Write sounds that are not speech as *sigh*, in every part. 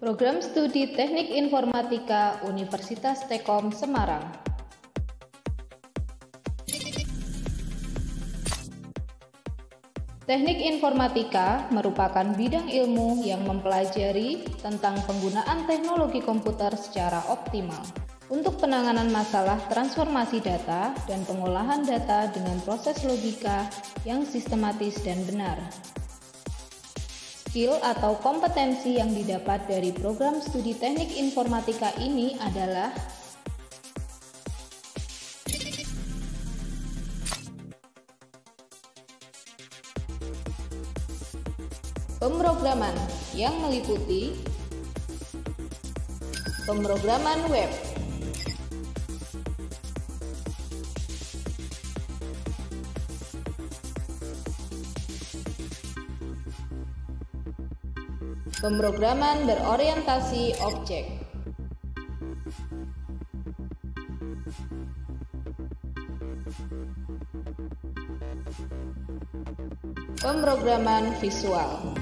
Program Studi Teknik Informatika Universitas Tekom Semarang. Teknik informatika merupakan bidang ilmu yang mempelajari tentang penggunaan teknologi komputer secara optimal untuk penanganan masalah transformasi data dan pengolahan data dengan proses logika yang sistematis dan benar. Skill atau kompetensi yang didapat dari program studi teknik informatika ini adalah pemrograman yang meliputi pemrograman web, Pemrograman berorientasi objek. Pemrograman visual.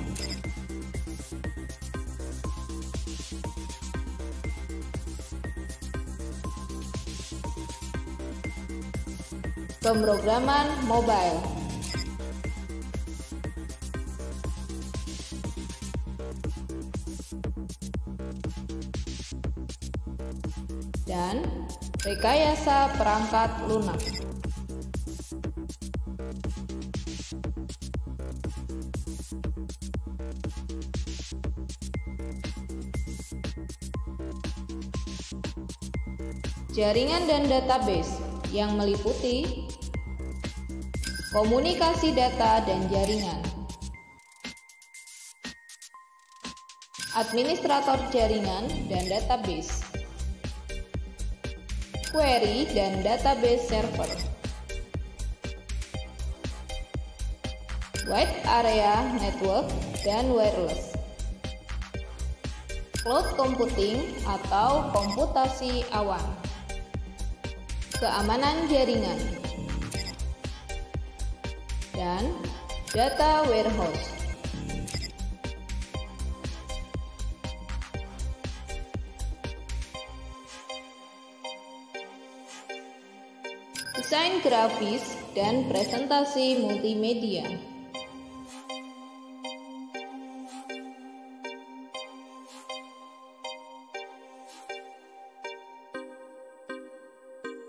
Pemrograman mobile. Rekayasa perangkat lunak. Jaringan dan database yang meliputi komunikasi data dan jaringan, administrator jaringan dan database, query dan database server. Wide area network dan wireless. Cloud computing atau komputasi awan. Keamanan jaringan. Dan data warehouse. Grafis, dan presentasi multimedia.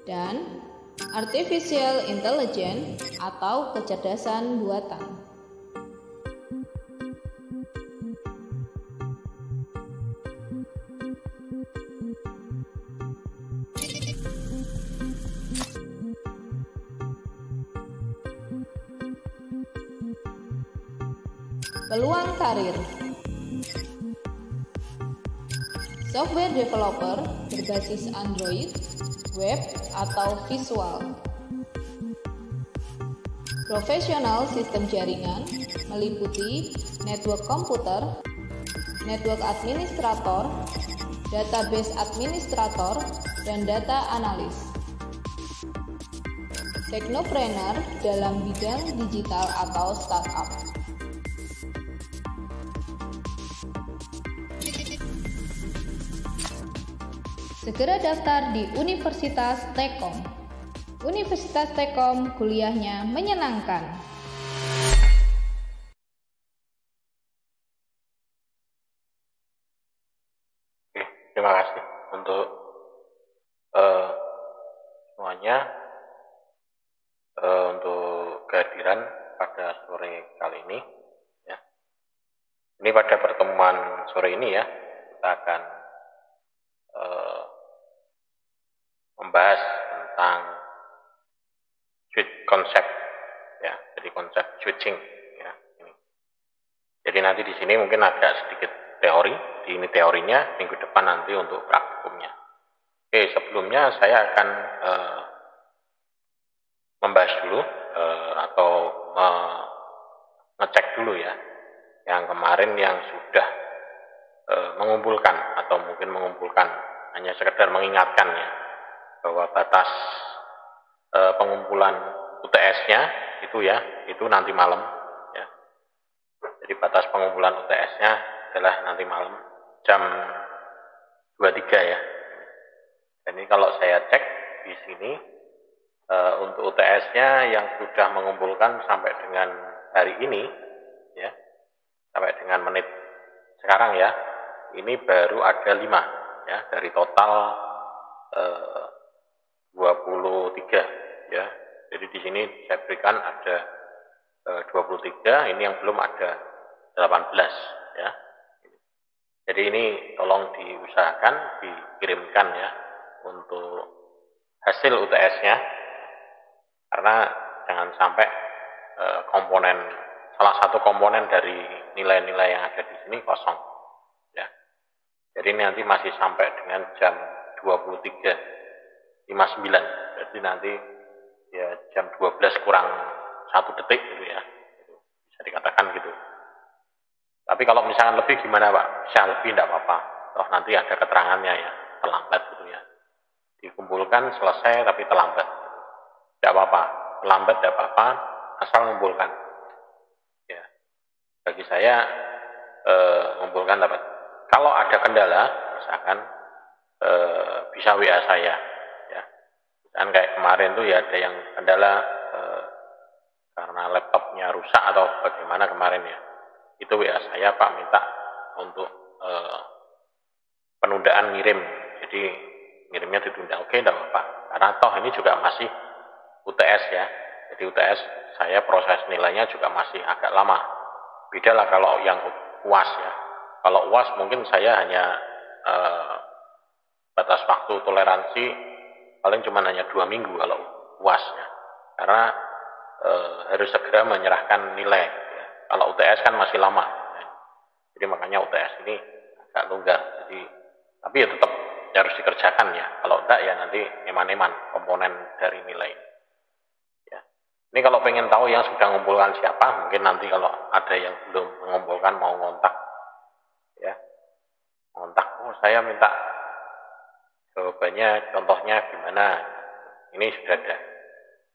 Dan artificial intelligence atau kecerdasan buatan. Karir Software developer berbasis Android, web, atau visual. Profesional sistem jaringan meliputi network komputer, network administrator, database administrator, dan data analis. Teknopreneur dalam bidang digital atau startup. Segera daftar di Universitas Tekom. Universitas Tekom kuliahnya menyenangkan. Oke, terima kasih untuk uh, semuanya uh, untuk kehadiran pada sore kali ini. Ya. Ini pada pertemuan sore ini ya kita akan uh, membahas tentang switch konsep ya jadi konsep switching ya ini jadi nanti di sini mungkin agak sedikit teori di ini nanti untuk praktikumnya oke sebelumnya saya akan uh, membahas dulu uh, atau ngecek dulu ya yang kemarin yang sudah uh, mengumpulkan atau mungkin mengumpulkan hanya sekedar mengingatkan ya bahwa batas e, pengumpulan UTS-nya itu ya, itu nanti malam ya. Jadi batas pengumpulan UTS-nya adalah nanti malam jam 23 ya. Ini kalau saya cek di sini e, untuk UTS-nya yang sudah mengumpulkan sampai dengan hari ini ya sampai dengan menit sekarang ya ini baru ada lima ya dari total e, 23 ya. Jadi di sini saya berikan ada e, 23, ini yang belum ada 18 ya. Jadi ini tolong diusahakan dikirimkan ya untuk hasil UTS-nya karena jangan sampai e, komponen salah satu komponen dari nilai-nilai yang ada di sini kosong ya. Jadi ini nanti masih sampai dengan jam 23.59. Jadi nanti ya jam 12 kurang satu detik gitu ya. Bisa dikatakan gitu. Tapi kalau misalkan lebih gimana Pak? Bisa lebih tidak apa-apa. Toh nanti ada keterangannya ya, terlambat gitu ya. Dikumpulkan selesai tapi terlambat. Tidak apa-apa, terlambat tidak apa-apa, asal mengumpulkan. Ya. Bagi saya e, mengumpulkan dapat. Kalau ada kendala, misalkan e, bisa WA saya. Ya. Dan kayak kemarin tuh ya ada yang kendala e, karena laptopnya rusak atau bagaimana kemarin ya itu WA saya Pak minta untuk uh, penundaan ngirim. Jadi ngirimnya ditunda. Oke tidak apa-apa. Karena toh ini juga masih UTS ya. Jadi UTS saya proses nilainya juga masih agak lama. Beda lah kalau yang UAS ya. Kalau UAS mungkin saya hanya uh, batas waktu toleransi paling cuma hanya dua minggu kalau UAS ya. Karena uh, harus segera menyerahkan nilai kalau UTS kan masih lama. Jadi makanya UTS ini agak longgar. Jadi tapi ya tetap harus dikerjakan ya. Kalau enggak ya nanti eman-eman komponen dari nilai. Ya. Ini kalau pengen tahu yang sudah mengumpulkan siapa, mungkin nanti kalau ada yang belum mengumpulkan mau ngontak. Ya. Ngontak, oh saya minta jawabannya, contohnya gimana. Ini sudah ada.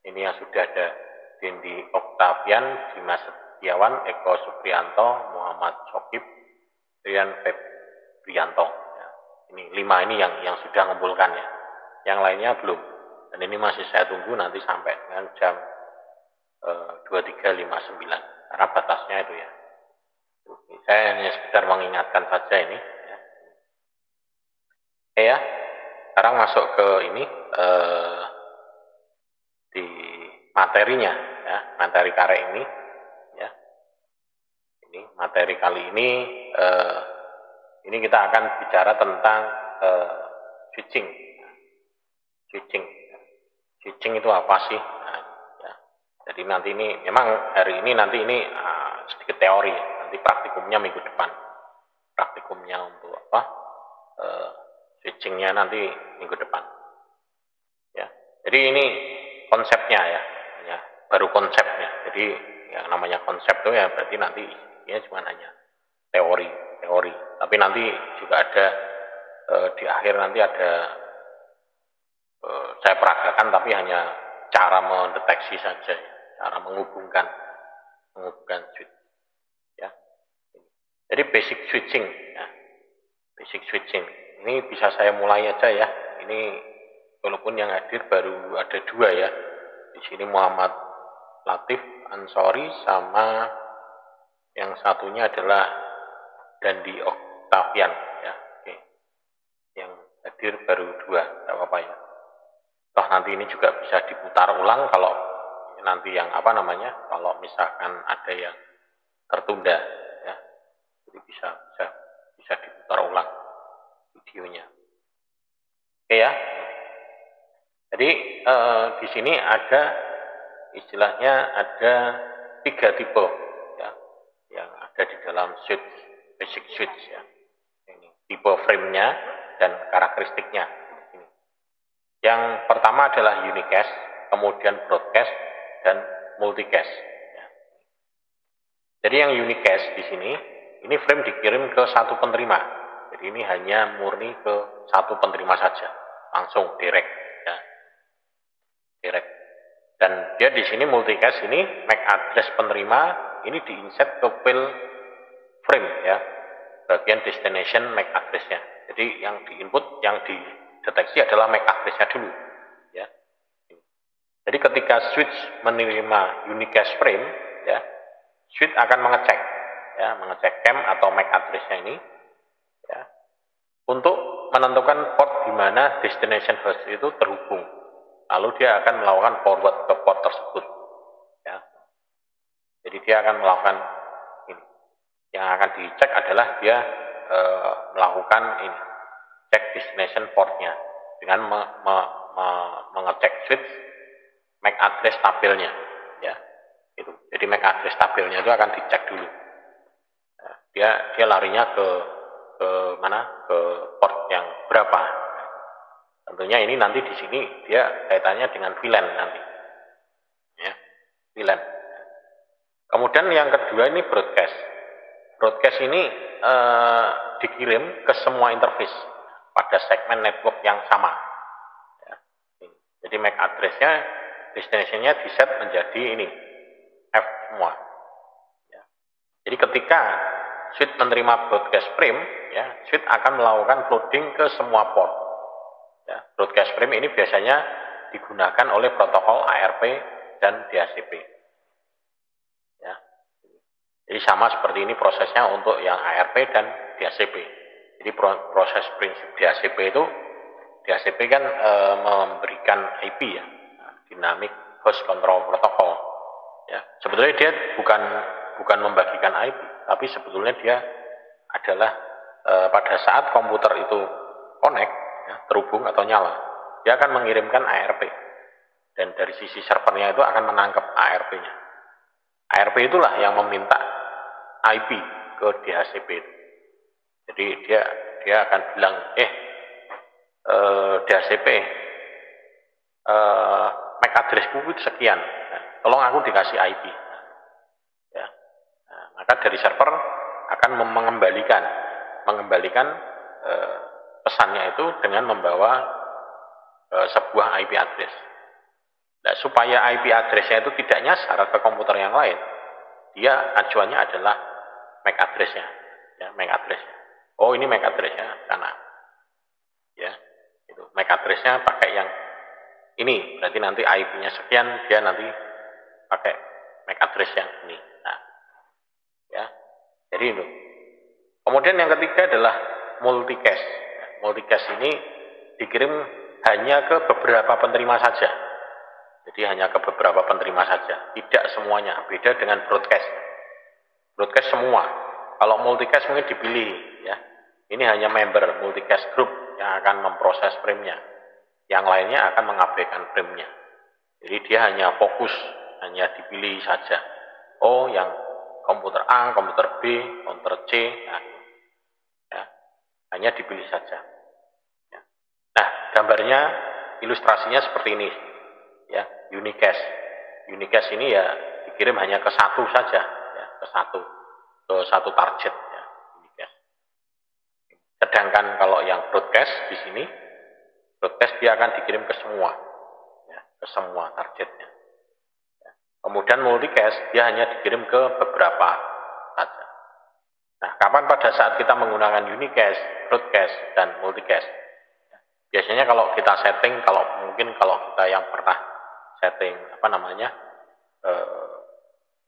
Ini yang sudah ada. Dendi Oktavian, Dimas Setiawan, Eko Suprianto, Muhammad Sokib, Rian Febrianto. Ya. Ini lima ini yang yang sudah mengumpulkan ya. Yang lainnya belum. Dan ini masih saya tunggu nanti sampai dengan jam e, eh, 23.59 karena batasnya itu ya. Saya hanya sekedar mengingatkan saja ini. Ya. Oke ya, sekarang masuk ke ini e, di materinya ya, materi karya ini ini materi kali ini eh, ini kita akan bicara tentang eh, switching. Switching. Switching itu apa sih? Nah, ya. Jadi nanti ini memang hari ini nanti ini uh, sedikit teori, nanti praktikumnya minggu depan. Praktikumnya untuk apa? Uh, switchingnya nanti minggu depan. Ya. Jadi ini konsepnya ya, ya baru konsepnya. Jadi yang namanya konsep itu ya berarti nanti ya cuma hanya teori teori. Tapi nanti juga ada e, di akhir nanti ada e, saya peragakan tapi hanya cara mendeteksi saja cara menghubungkan menghubungkan switch ya. Jadi basic switching ya. Basic switching. Ini bisa saya mulai aja ya. Ini walaupun yang hadir baru ada dua ya. Di sini Muhammad Latif Ansori sama yang satunya adalah Dandi Octavian ya. Oke. Yang hadir baru dua, tidak apa-apa ya. Toh nanti ini juga bisa diputar ulang kalau nanti yang apa namanya, kalau misalkan ada yang tertunda ya. Jadi bisa bisa bisa diputar ulang videonya. Oke ya. Jadi eh, di sini ada istilahnya ada tiga tipe ada di dalam switch, basic switch ya. Ini tipe frame-nya dan karakteristiknya. Ini. Yang pertama adalah unicast, kemudian broadcast dan multicast. Ya. Jadi yang unicast di sini, ini frame dikirim ke satu penerima. Jadi ini hanya murni ke satu penerima saja, langsung direct ya. Direct. Dan dia di sini multicast ini MAC address penerima ini diinset ke file frame ya bagian destination MAC address-nya. Jadi yang di input, yang dideteksi adalah MAC address-nya dulu. Ya. Jadi ketika switch menerima unicast frame, ya, switch akan mengecek, ya, mengecek CAM atau MAC address-nya ini, ya, untuk menentukan port di mana destination host itu terhubung. Lalu dia akan melakukan forward ke port tersebut. Jadi dia akan melakukan ini. Yang akan dicek adalah dia e, melakukan ini, cek destination portnya dengan me, me, me, mengecek switch MAC address tabelnya. Ya, itu. Jadi MAC address tabelnya itu akan dicek dulu. Ya, dia dia larinya ke ke mana? Ke port yang berapa? Tentunya ini nanti di sini dia kaitannya dengan VLAN nanti. Ya, VLAN. Kemudian yang kedua ini broadcast. Broadcast ini eh, dikirim ke semua interface pada segmen network yang sama. Ya. Jadi MAC address-nya, destination-nya diset menjadi ini, F semua. Ya. Jadi ketika switch menerima broadcast frame, ya, switch akan melakukan loading ke semua port. Ya, broadcast frame ini biasanya digunakan oleh protokol ARP dan DHCP. Jadi sama seperti ini prosesnya untuk yang ARP dan DHCP. Jadi proses prinsip DHCP itu DHCP kan e, memberikan IP ya, dynamic host control protocol. Ya, sebetulnya dia bukan bukan membagikan IP, tapi sebetulnya dia adalah e, pada saat komputer itu connect, ya, terhubung atau nyala, dia akan mengirimkan ARP. Dan dari sisi servernya itu akan menangkap ARP-nya. ARP itulah yang meminta IP ke DHCP. Jadi dia dia akan bilang, eh, eh DHCP, eh, MAC addressku itu sekian, nah, tolong aku dikasih IP. Ya. Nah, maka dari server akan mengembalikan mengembalikan eh, pesannya itu dengan membawa eh, sebuah IP address. Nah, supaya IP addressnya itu tidak nyasar ke komputer yang lain, dia acuannya adalah MAC addressnya, ya MAC addressnya. Oh ini MAC addressnya. Ya, itu MAC addressnya pakai yang ini. Berarti nanti IP-nya sekian, dia nanti pakai MAC address yang ini. Nah, ya. Jadi itu. Kemudian yang ketiga adalah multicast. Multicast ini dikirim hanya ke beberapa penerima saja. Jadi hanya ke beberapa penerima saja, tidak semuanya. Beda dengan broadcast. Broadcast semua. Kalau multicast mungkin dipilih ya. Ini hanya member multicast group yang akan memproses frame-nya. Yang lainnya akan mengabaikan frame-nya. Jadi dia hanya fokus, hanya dipilih saja. Oh, yang komputer A, komputer B, komputer C, nah, ya, hanya dipilih saja. Ya. Nah, gambarnya, ilustrasinya seperti ini, ya, unicast. Unicast ini ya dikirim hanya ke satu saja, ya, ke satu, ke satu target. Sedangkan kalau yang broadcast di sini, broadcast dia akan dikirim ke semua, ya, ke semua targetnya. Ya. Kemudian multicast dia hanya dikirim ke beberapa saja. Nah, kapan pada saat kita menggunakan unicast, broadcast, dan multicast? Ya. Biasanya kalau kita setting, kalau mungkin kalau kita yang pernah setting apa namanya eh,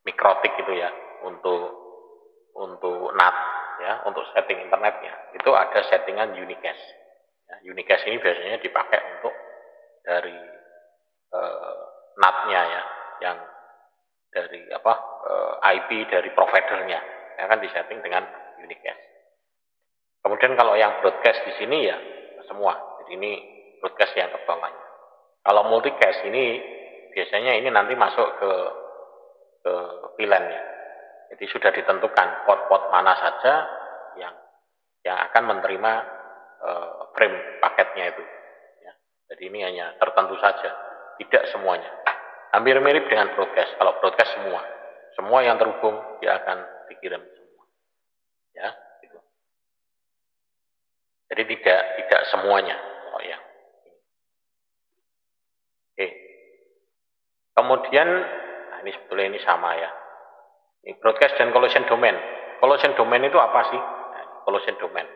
mikrotik itu ya untuk untuk NAT ya untuk setting internetnya itu ada settingan unicast. Ya, unicast ini biasanya dipakai untuk dari uh, NAT-nya ya, yang dari apa uh, eh, IP dari providernya, yang akan disetting dengan unicast. Kemudian kalau yang broadcast di sini ya semua, jadi ini broadcast yang ke bawahnya. Kalau multicast ini biasanya ini nanti masuk ke ke ya, jadi sudah ditentukan port-port mana saja yang yang akan menerima uh, frame paketnya itu. Ya. Jadi ini hanya tertentu saja, tidak semuanya. Hampir mirip dengan broadcast. Kalau broadcast semua, semua yang terhubung dia akan dikirim semua. Ya, gitu. Jadi tidak tidak semuanya. Oh ya. Oke. Kemudian, nah ini sebetulnya ini sama ya. Ini broadcast dan collision domain. Collision domain itu apa sih? Nah, collision domain.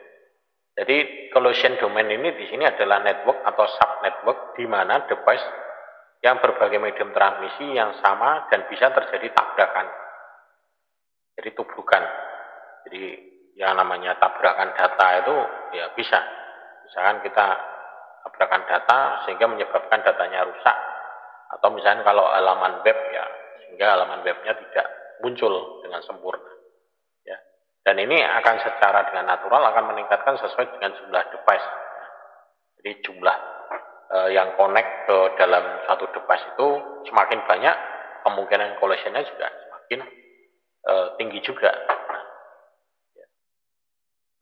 Jadi collision domain ini di sini adalah network atau sub network di mana device yang berbagai medium transmisi yang sama dan bisa terjadi tabrakan. Jadi tubrukan. Jadi yang namanya tabrakan data itu ya bisa. Misalkan kita tabrakan data sehingga menyebabkan datanya rusak atau misalnya kalau halaman web ya sehingga halaman webnya tidak muncul dengan sempurna. Ya. Dan ini akan secara dengan natural akan meningkatkan sesuai dengan jumlah device. Jadi jumlah eh, yang connect ke dalam satu device itu semakin banyak kemungkinan collisionnya juga semakin eh, tinggi juga. Ya.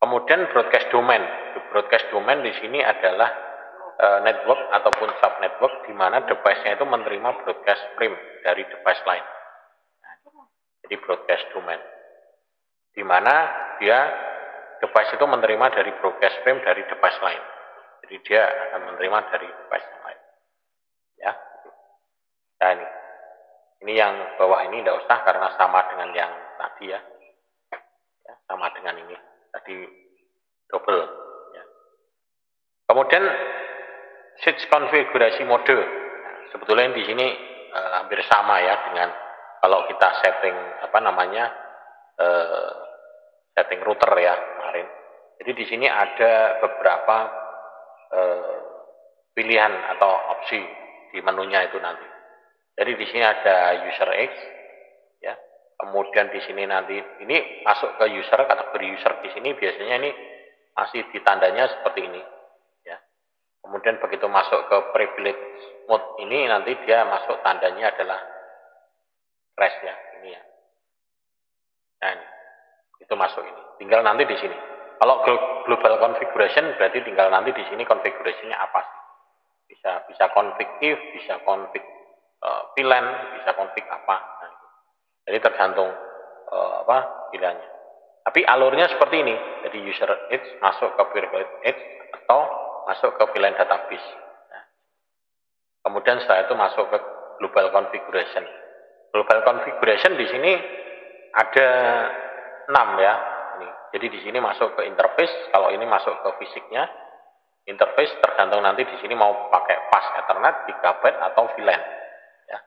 kemudian broadcast domain. Broadcast domain di sini adalah uh, network ataupun sub network di mana device-nya itu menerima broadcast frame dari device lain. Nah, jadi broadcast domain. Di mana dia device itu menerima dari broadcast frame dari device lain. Jadi dia akan menerima dari device lain. Ya. Nah ini. Ini yang bawah ini tidak usah karena sama dengan yang tadi ya. ya sama dengan ini. Tadi double. Ya. Kemudian switch konfigurasi mode. Sebetulnya di sini uh, hampir sama ya dengan kalau kita setting apa namanya uh, setting router ya kemarin. Jadi di sini ada beberapa uh, pilihan atau opsi di menunya itu nanti. Jadi di sini ada user X ya. Kemudian di sini nanti ini masuk ke user kategori user di sini biasanya ini masih ditandanya seperti ini Kemudian begitu masuk ke privilege mode ini nanti dia masuk tandanya adalah rest ya, ini ya. Nah, ini. itu masuk ini. Tinggal nanti di sini. Kalau global configuration berarti tinggal nanti di sini konfigurasinya apa sih? Bisa bisa config if, bisa config uh, VLAN, bisa config apa. Nah, jadi tergantung uh, apa pilihannya. Tapi alurnya seperti ini. Jadi user edge masuk ke privilege edge atau masuk ke VLAN database. Nah, kemudian setelah itu masuk ke global configuration. Global configuration di sini ada 6 ya. Ini. Jadi di sini masuk ke interface, kalau ini masuk ke fisiknya, interface tergantung nanti di sini mau pakai pas Ethernet, gigabit atau VLAN. Ya.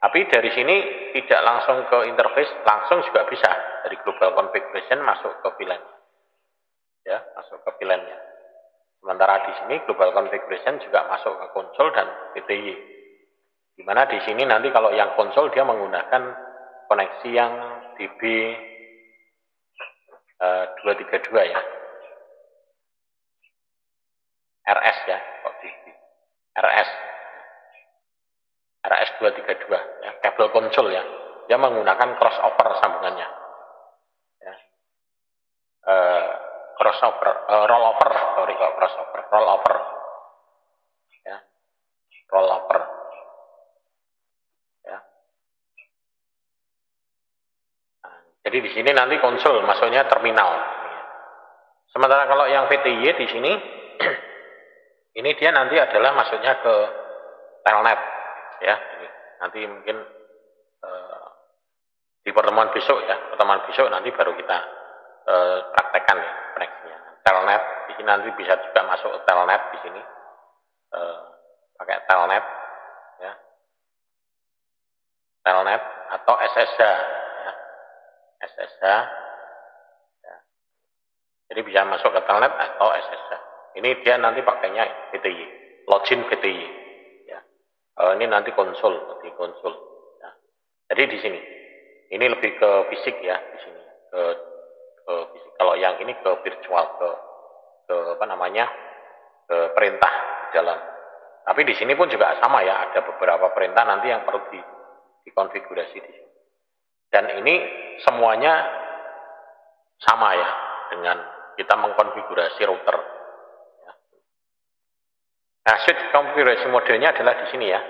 Tapi dari sini tidak langsung ke interface, langsung juga bisa dari global configuration masuk ke VLAN. Ya, masuk ke VLAN-nya. Sementara di sini global configuration juga masuk ke konsol dan PTY. Di mana di sini nanti kalau yang konsol dia menggunakan koneksi yang DB uh, 232 ya. RS ya, kok DB. RS. RS 232 ya, kabel konsol ya. Dia menggunakan crossover sambungannya. Ya. Uh, crossover, uh, rollover, sorry kok crossover, rollover, ya, rollover, ya. Nah, jadi di sini nanti konsol, maksudnya terminal. Sementara kalau yang VTY di sini, *clears throat* ini dia nanti adalah masuknya ke telnet, ya. Nanti mungkin uh, di pertemuan besok ya, pertemuan besok nanti baru kita uh, praktekkan ya koneksinya. Telnet di sini nanti bisa juga masuk telnet di sini e, pakai telnet ya telnet atau SSH ya. SSH ya. jadi bisa masuk ke telnet atau SSH ini dia nanti pakainya VTY login VTY ya e, ini nanti konsul di konsul ya. jadi di sini ini lebih ke fisik ya di sini ke ke fisik kalau yang ini ke virtual ke ke apa namanya ke perintah jalan. Tapi di sini pun juga sama ya, ada beberapa perintah nanti yang perlu di, dikonfigurasi di sini. Dan ini semuanya sama ya dengan kita mengkonfigurasi router. Nah, switch konfigurasi modenya adalah di sini ya.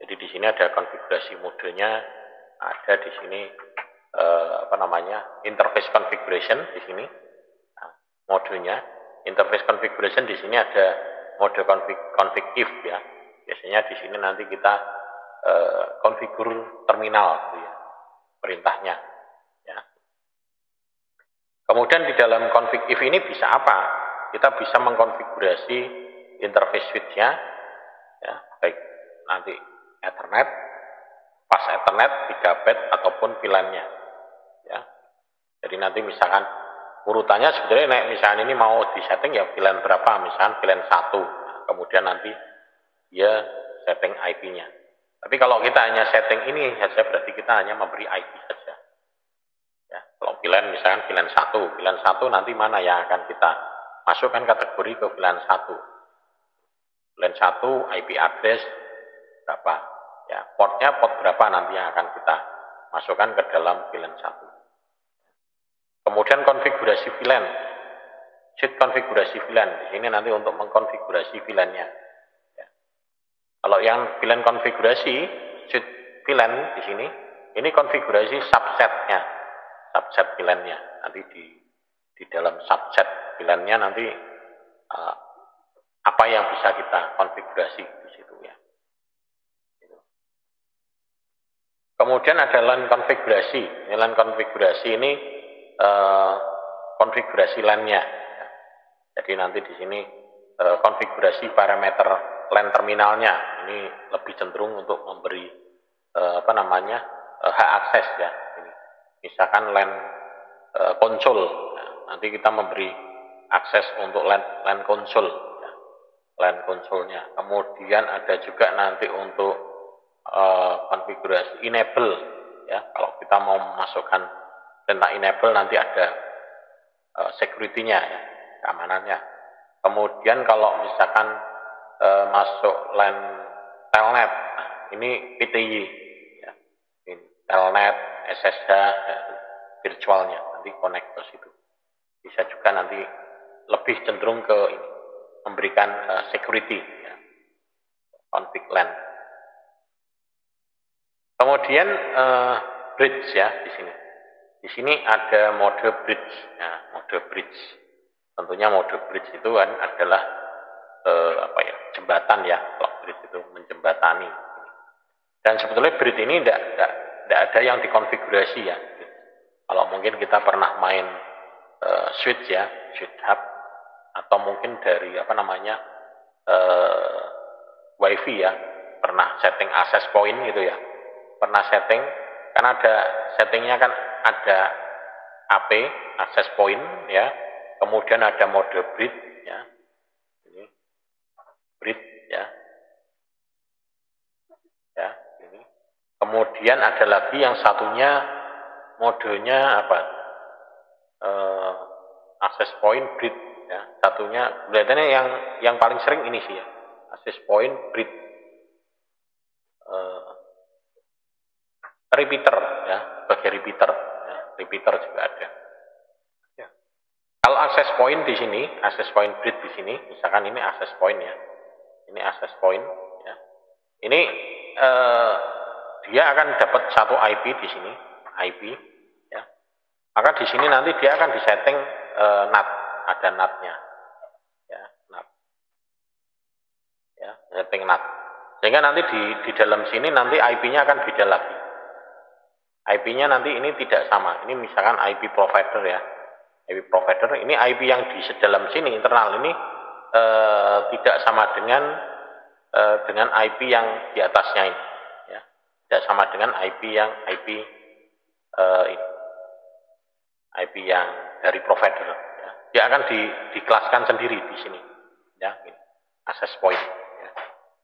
Jadi di sini ada konfigurasi modenya, ada di sini eh, apa namanya interface configuration di sini nah, modenya interface configuration di sini ada mode config config if ya biasanya di sini nanti kita eh, konfigur terminal gitu ya perintahnya ya Kemudian di dalam config if ini bisa apa? Kita bisa mengkonfigurasi interface switch-nya, ya, baik nanti Ethernet, pas Ethernet, gigabit ataupun VLAN-nya. Ya. Jadi nanti misalkan urutannya sebenarnya misalnya ini mau disetting ya VLAN berapa, misalkan VLAN 1. Nah, kemudian nanti dia setting IP-nya. Tapi kalau kita hanya setting ini saja berarti kita hanya memberi IP saja. Ya, kalau VLAN misalkan VLAN 1, VLAN 1 nanti mana yang akan kita masukkan kategori ke VLAN 1. VLAN 1 IP address berapa? Ya, portnya port berapa nanti yang akan kita masukkan ke dalam VLAN 1. Kemudian konfigurasi VLAN. Sheet konfigurasi VLAN. Di sini nanti untuk mengkonfigurasi VLAN-nya. Ya. Kalau yang VLAN konfigurasi, sheet VLAN di sini, ini konfigurasi subsetnya, subset VLAN-nya. Nanti di di dalam subset VLAN-nya nanti uh, apa yang bisa kita konfigurasi di situ ya. Kemudian ada LAN konfigurasi. LAN konfigurasi ini eh, konfigurasi LAN-nya. Jadi nanti di sini eh, konfigurasi parameter LAN terminalnya ini lebih cenderung untuk memberi eh, apa namanya eh, hak akses ya. Ini. Misalkan LAN eh, konsol, nah, nanti kita memberi akses untuk LAN LAN konsol, ya. LAN konsolnya. Kemudian ada juga nanti untuk uh, konfigurasi enable ya kalau kita mau memasukkan tentang enable nanti ada uh, security-nya ya, keamanannya. Kemudian kalau misalkan uh, masuk LAN telnet, nah, ini PTY ya. Ini telnet, SSH ya, virtualnya nanti connect ke situ. Bisa juga nanti lebih cenderung ke ini memberikan uh, security ya. config LAN. Kemudian uh, bridge ya di sini. Di sini ada mode bridge, ya, mode bridge. Tentunya mode bridge itu kan adalah eh, apa ya jembatan ya, kalau bridge itu menjembatani. Dan sebetulnya bridge ini tidak tidak ada yang dikonfigurasi ya. Kalau mungkin kita pernah main eh, switch ya, switch hub atau mungkin dari apa namanya eh, wifi ya, pernah setting access point gitu ya, pernah setting karena ada settingnya kan ada AP access point ya. Kemudian ada mode bridge ya. Ini. Bridge ya. Ya ini. Kemudian ada lagi yang satunya modenya apa? Uh, access point bridge ya. Satunya kelihatannya yang yang paling sering ini sih ya. Access point bridge uh, repeater ya sebagai repeater repeater juga ada. Ya. Kalau access point di sini, access point grid di sini, misalkan ini access point ya, ini access point ya, ini eh, dia akan dapat satu IP di sini, IP ya. Maka di sini nanti dia akan disetting eh, NAT, ada NAT-nya, ya, NAT, ya, setting NAT. Sehingga nanti di di dalam sini nanti IP-nya akan beda lagi. IP-nya nanti ini tidak sama. Ini misalkan IP provider ya. IP provider ini IP yang di dalam sini internal ini eh, tidak sama dengan eh, dengan IP yang di atasnya ini. Ya. Tidak sama dengan IP yang IP eh, ini. IP yang dari provider. Ya. Dia akan di, dikelaskan sendiri di sini. Ya, access point. Ya.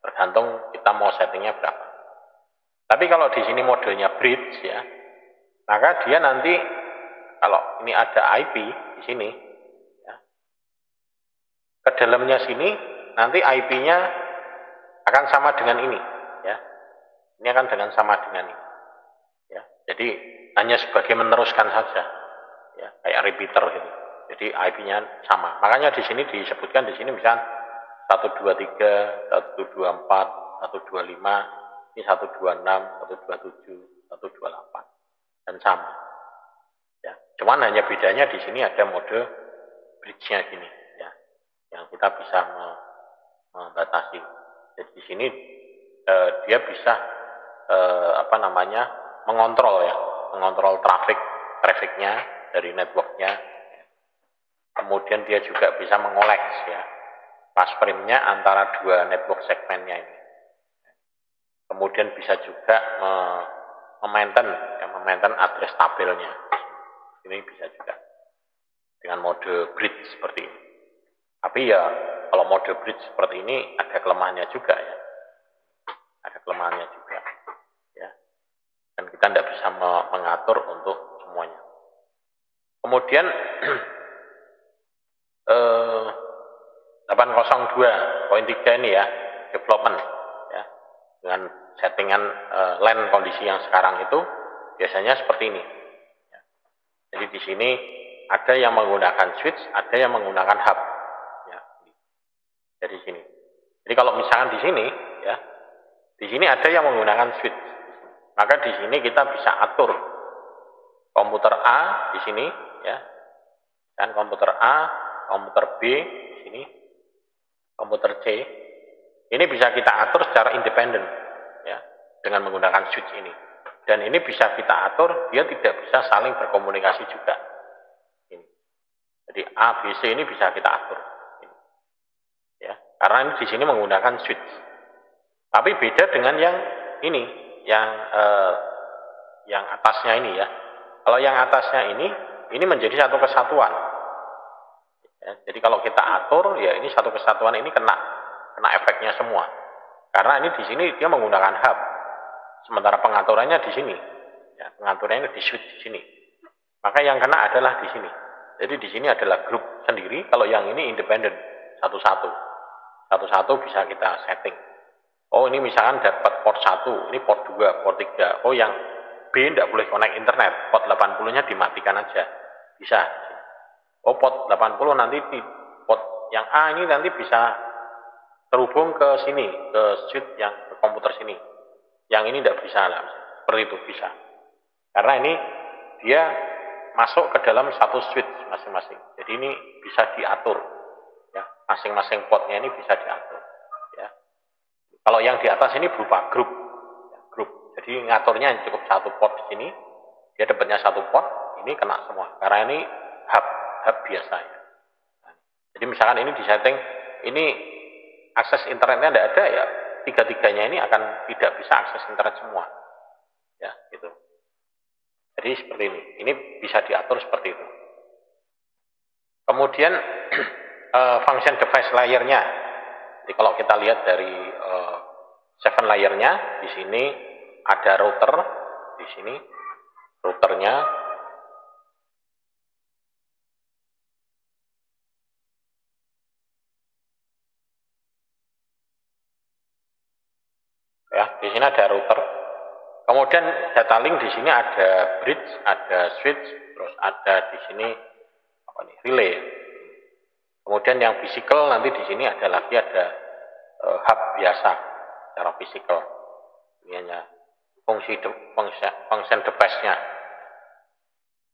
Tergantung kita mau settingnya berapa. Tapi kalau di sini modenya bridge ya, maka dia nanti kalau ini ada IP di sini, ya, ke dalamnya sini nanti IP-nya akan sama dengan ini, ya. Ini akan dengan sama dengan ini, ya. Jadi hanya sebagai meneruskan saja, ya, kayak repeater gitu. Jadi IP-nya sama. Makanya di sini disebutkan di sini misal 123, 124, 125, ini 126, 127, 128 dan sama. Ya, cuman hanya bedanya di sini ada mode bridge-nya gini, ya, yang kita bisa membatasi. Jadi di sini eh, dia bisa eh, apa namanya mengontrol ya, mengontrol traffic, trafficnya dari networknya. Ya. kemudian dia juga bisa mengolek ya pas frame-nya antara dua network segmennya ini. Kemudian bisa juga memaintain, ya, memaintain address tabelnya. Ini bisa juga dengan mode bridge seperti ini. Tapi ya kalau mode bridge seperti ini ada kelemahannya juga ya. Ada kelemahannya juga. Ya. Dan kita tidak bisa mengatur untuk semuanya. Kemudian *clears throat* eh, 802.3 ini ya, development ya. Dengan settingan uh, LAN kondisi yang sekarang itu biasanya seperti ini. Ya. Jadi di sini ada yang menggunakan switch, ada yang menggunakan hub. Ya. Dari sini. Jadi kalau misalkan di sini ya, di sini ada yang menggunakan switch. Maka di sini kita bisa atur komputer A di sini ya. Dan komputer A, komputer B di sini komputer C, ini bisa kita atur secara independen dengan menggunakan switch ini. Dan ini bisa kita atur, dia tidak bisa saling berkomunikasi juga. Jadi A, B, C ini bisa kita atur. Ya, karena ini di sini menggunakan switch. Tapi beda dengan yang ini, yang eh, yang atasnya ini ya. Kalau yang atasnya ini, ini menjadi satu kesatuan. Ya, jadi kalau kita atur, ya ini satu kesatuan ini kena kena efeknya semua. Karena ini di sini dia menggunakan hub. Sementara pengaturannya di sini. Ya, pengaturannya di switch di sini. Maka yang kena adalah di sini. Jadi di sini adalah grup sendiri, kalau yang ini independen, satu-satu. Satu-satu bisa kita setting. Oh ini misalkan dapat port 1, ini port 2, port 3. Oh yang B tidak boleh connect internet, port 80-nya dimatikan aja. Bisa, oh pot 80 nanti di pot yang A ini nanti bisa terhubung ke sini, ke switch yang ke komputer sini. Yang ini tidak bisa lah, seperti itu bisa. Karena ini dia masuk ke dalam satu switch masing-masing. Jadi ini bisa diatur, ya masing-masing potnya ini bisa diatur. Ya. Kalau yang di atas ini berupa grup, ya, grup. Jadi ngaturnya cukup satu pot di sini, dia dapatnya satu pot, ini kena semua. Karena ini hub hub biasa ya. jadi misalkan ini disetting, ini akses internetnya tidak ada ya, tiga-tiganya ini akan tidak bisa akses internet semua. Ya, gitu. Jadi seperti ini. Ini bisa diatur seperti itu. Kemudian uh, *clears throat* function device layernya. Jadi kalau kita lihat dari uh, seven layernya, di sini ada router, di sini routernya Di sini ada router. Kemudian data link di sini ada bridge, ada switch, terus ada di sini apa nih relay. Kemudian yang physical nanti di sini ada lagi ada uh, hub biasa secara physical. Ini hanya fungsi de, function device-nya.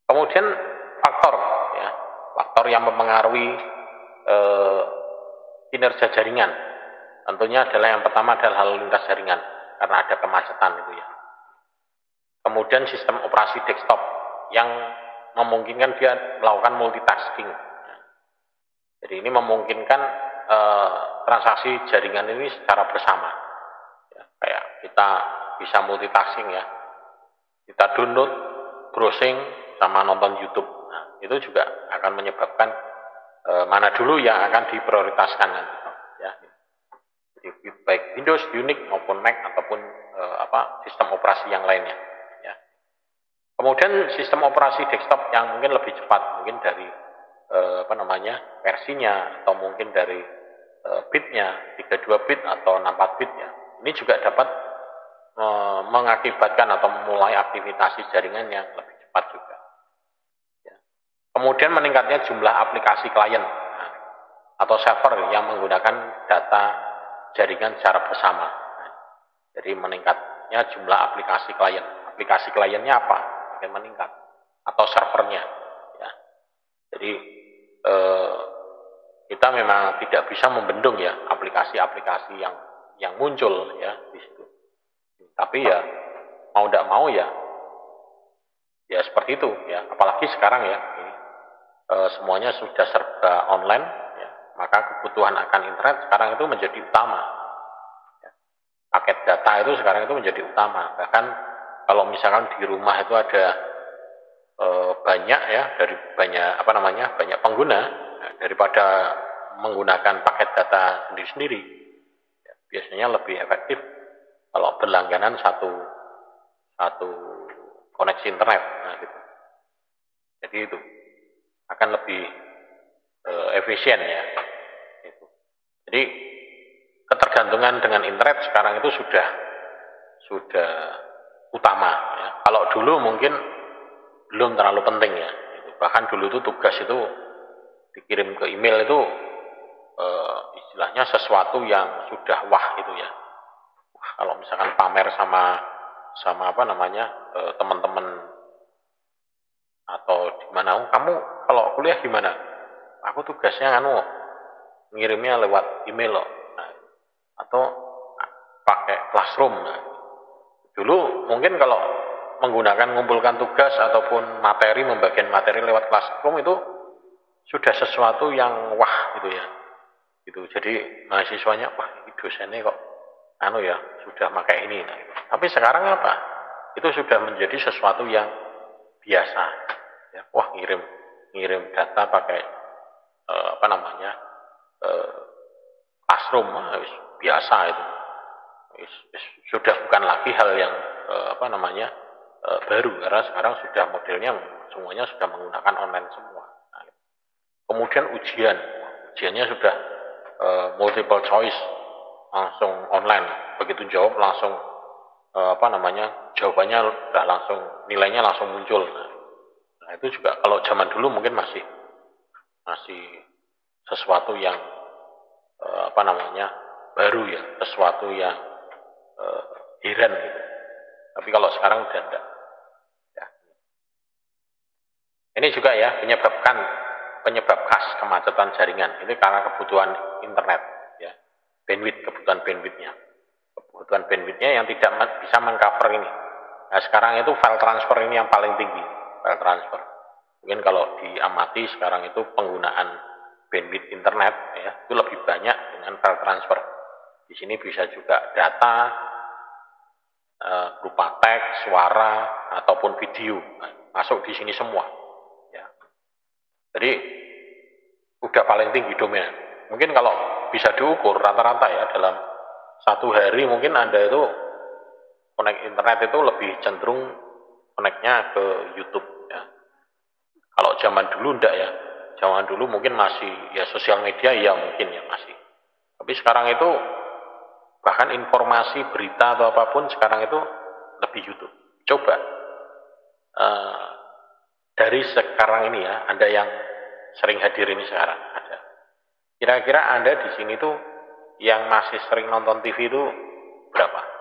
Kemudian faktor ya, faktor yang mempengaruhi uh, kinerja jaringan. Tentunya adalah yang pertama adalah lalu lintas jaringan karena ada kemacetan itu ya. Kemudian sistem operasi desktop yang memungkinkan dia melakukan multitasking. Jadi ini memungkinkan e, transaksi jaringan ini secara bersama. Ya, kayak kita bisa multitasking ya. Kita download, browsing, sama nonton YouTube. Nah, itu juga akan menyebabkan e, mana dulu yang akan diprioritaskan nanti. Baik Windows, Unix maupun Mac ataupun eh, apa sistem operasi yang lainnya. Ya. Kemudian sistem operasi desktop yang mungkin lebih cepat, mungkin dari eh, apa namanya versinya atau mungkin dari eh, bitnya 32 bit atau 64 bit ya. Ini juga dapat eh, mengakibatkan atau memulai aktivitas jaringan yang lebih cepat juga. Ya. Kemudian meningkatnya jumlah aplikasi klien nah, atau server yang menggunakan data jaringan secara bersama. Jadi meningkatnya jumlah aplikasi klien. Aplikasi kliennya apa? Makin meningkat. Atau servernya. Ya. Jadi eh, kita memang tidak bisa membendung ya aplikasi-aplikasi yang yang muncul ya di situ. Tapi ya mau tidak mau ya ya seperti itu ya. Apalagi sekarang ya ini, eh, semuanya sudah serba online, maka kebutuhan akan internet sekarang itu menjadi utama. Ya. Paket data itu sekarang itu menjadi utama. Bahkan kalau misalkan di rumah itu ada e, banyak ya dari banyak apa namanya banyak pengguna ya, daripada menggunakan paket data sendiri-sendiri, ya, biasanya lebih efektif kalau berlangganan satu satu koneksi internet. Nah, gitu. Jadi itu akan lebih uh, efisien ya. Jadi ketergantungan dengan internet sekarang itu sudah sudah utama. Ya. Kalau dulu mungkin belum terlalu penting ya. Gitu. Bahkan dulu itu tugas itu dikirim ke email itu uh, istilahnya sesuatu yang sudah wah itu ya. Kalau misalkan pamer sama sama apa namanya uh, teman-teman atau di mana kamu kalau kuliah gimana aku tugasnya anu ngirimnya lewat email loh. Atau pakai classroom. Dulu mungkin kalau menggunakan mengumpulkan tugas ataupun materi membagian materi lewat classroom itu sudah sesuatu yang wah gitu ya. Gitu. Jadi mahasiswanya wah dosennya kok anu ya sudah pakai ini. Nah, gitu. tapi sekarang apa? Itu sudah menjadi sesuatu yang biasa. Ya wah ngirim ngirim data pakai uh, apa namanya classroom uh, biasa itu. Sudah bukan lagi hal yang uh, apa namanya uh, baru karena sekarang sudah modelnya semuanya sudah menggunakan online semua. Nah, kemudian ujian. Ujiannya sudah uh, multiple choice langsung online. Begitu jawab langsung uh, apa namanya jawabannya sudah langsung nilainya langsung muncul. Nah itu juga kalau zaman dulu mungkin masih masih sesuatu yang eh, apa namanya baru ya, sesuatu yang eh, heran gitu. Tapi kalau sekarang udah enggak. Ya. Ini juga ya menyebabkan penyebab khas kemacetan jaringan. Ini karena kebutuhan internet ya, bandwidth kebutuhan bandwidthnya, kebutuhan bandwidthnya yang tidak bisa mengcover ini. Nah sekarang itu file transfer ini yang paling tinggi file transfer. Mungkin kalau diamati sekarang itu penggunaan bandwidth internet ya itu lebih banyak dengan file transfer. Di sini bisa juga data e, berupa teks, suara ataupun video nah, masuk di sini semua. Ya. Jadi udah paling tinggi domain. Mungkin kalau bisa diukur rata-rata ya dalam satu hari mungkin anda itu connect internet itu lebih cenderung koneknya ke YouTube ya. Kalau zaman dulu enggak ya. Zaman dulu mungkin masih ya sosial media ya mungkin ya masih. Tapi sekarang itu bahkan informasi berita atau apa pun sekarang itu lebih YouTube. Coba uh, dari sekarang ini ya, Anda yang sering hadir ini sekarang ada. Kira-kira Anda di sini tuh yang masih sering nonton TV itu berapa?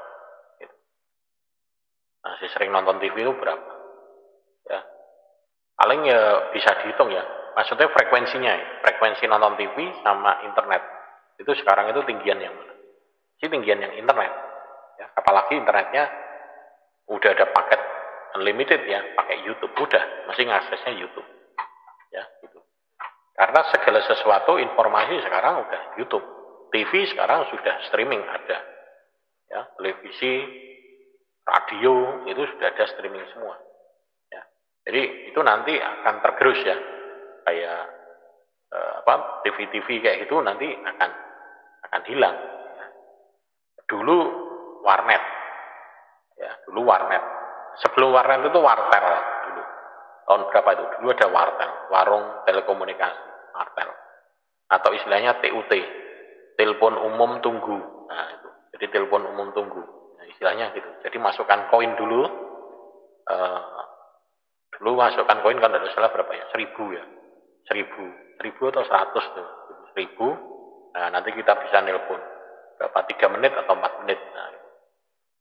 masih sering nonton TV itu berapa ya paling ya bisa dihitung ya maksudnya frekuensinya ya. frekuensi nonton TV sama internet. Itu sekarang itu tinggian yang mana? Sih tinggian yang internet. Ya apalagi internetnya udah ada paket unlimited ya pakai YouTube. Udah masih ngaksesnya YouTube. Ya gitu. Karena segala sesuatu informasi sekarang udah YouTube. TV sekarang sudah streaming ada. Ya televisi radio itu sudah ada streaming semua. Ya. Jadi itu nanti akan tergerus ya, kayak eh, apa TV-TV kayak gitu nanti akan akan hilang. Dulu warnet, ya dulu warnet. Sebelum warnet itu wartel dulu. Tahun berapa itu? Dulu ada wartel, warung telekomunikasi, wartel. Atau istilahnya TUT, telepon umum tunggu. Nah itu, jadi telepon umum tunggu istilahnya gitu. Jadi masukkan koin dulu, uh, dulu masukkan koin kan tidak salah berapa ya, seribu ya, seribu, seribu atau seratus tuh, seribu. Nah nanti kita bisa nelpon berapa tiga menit atau empat menit. Nah,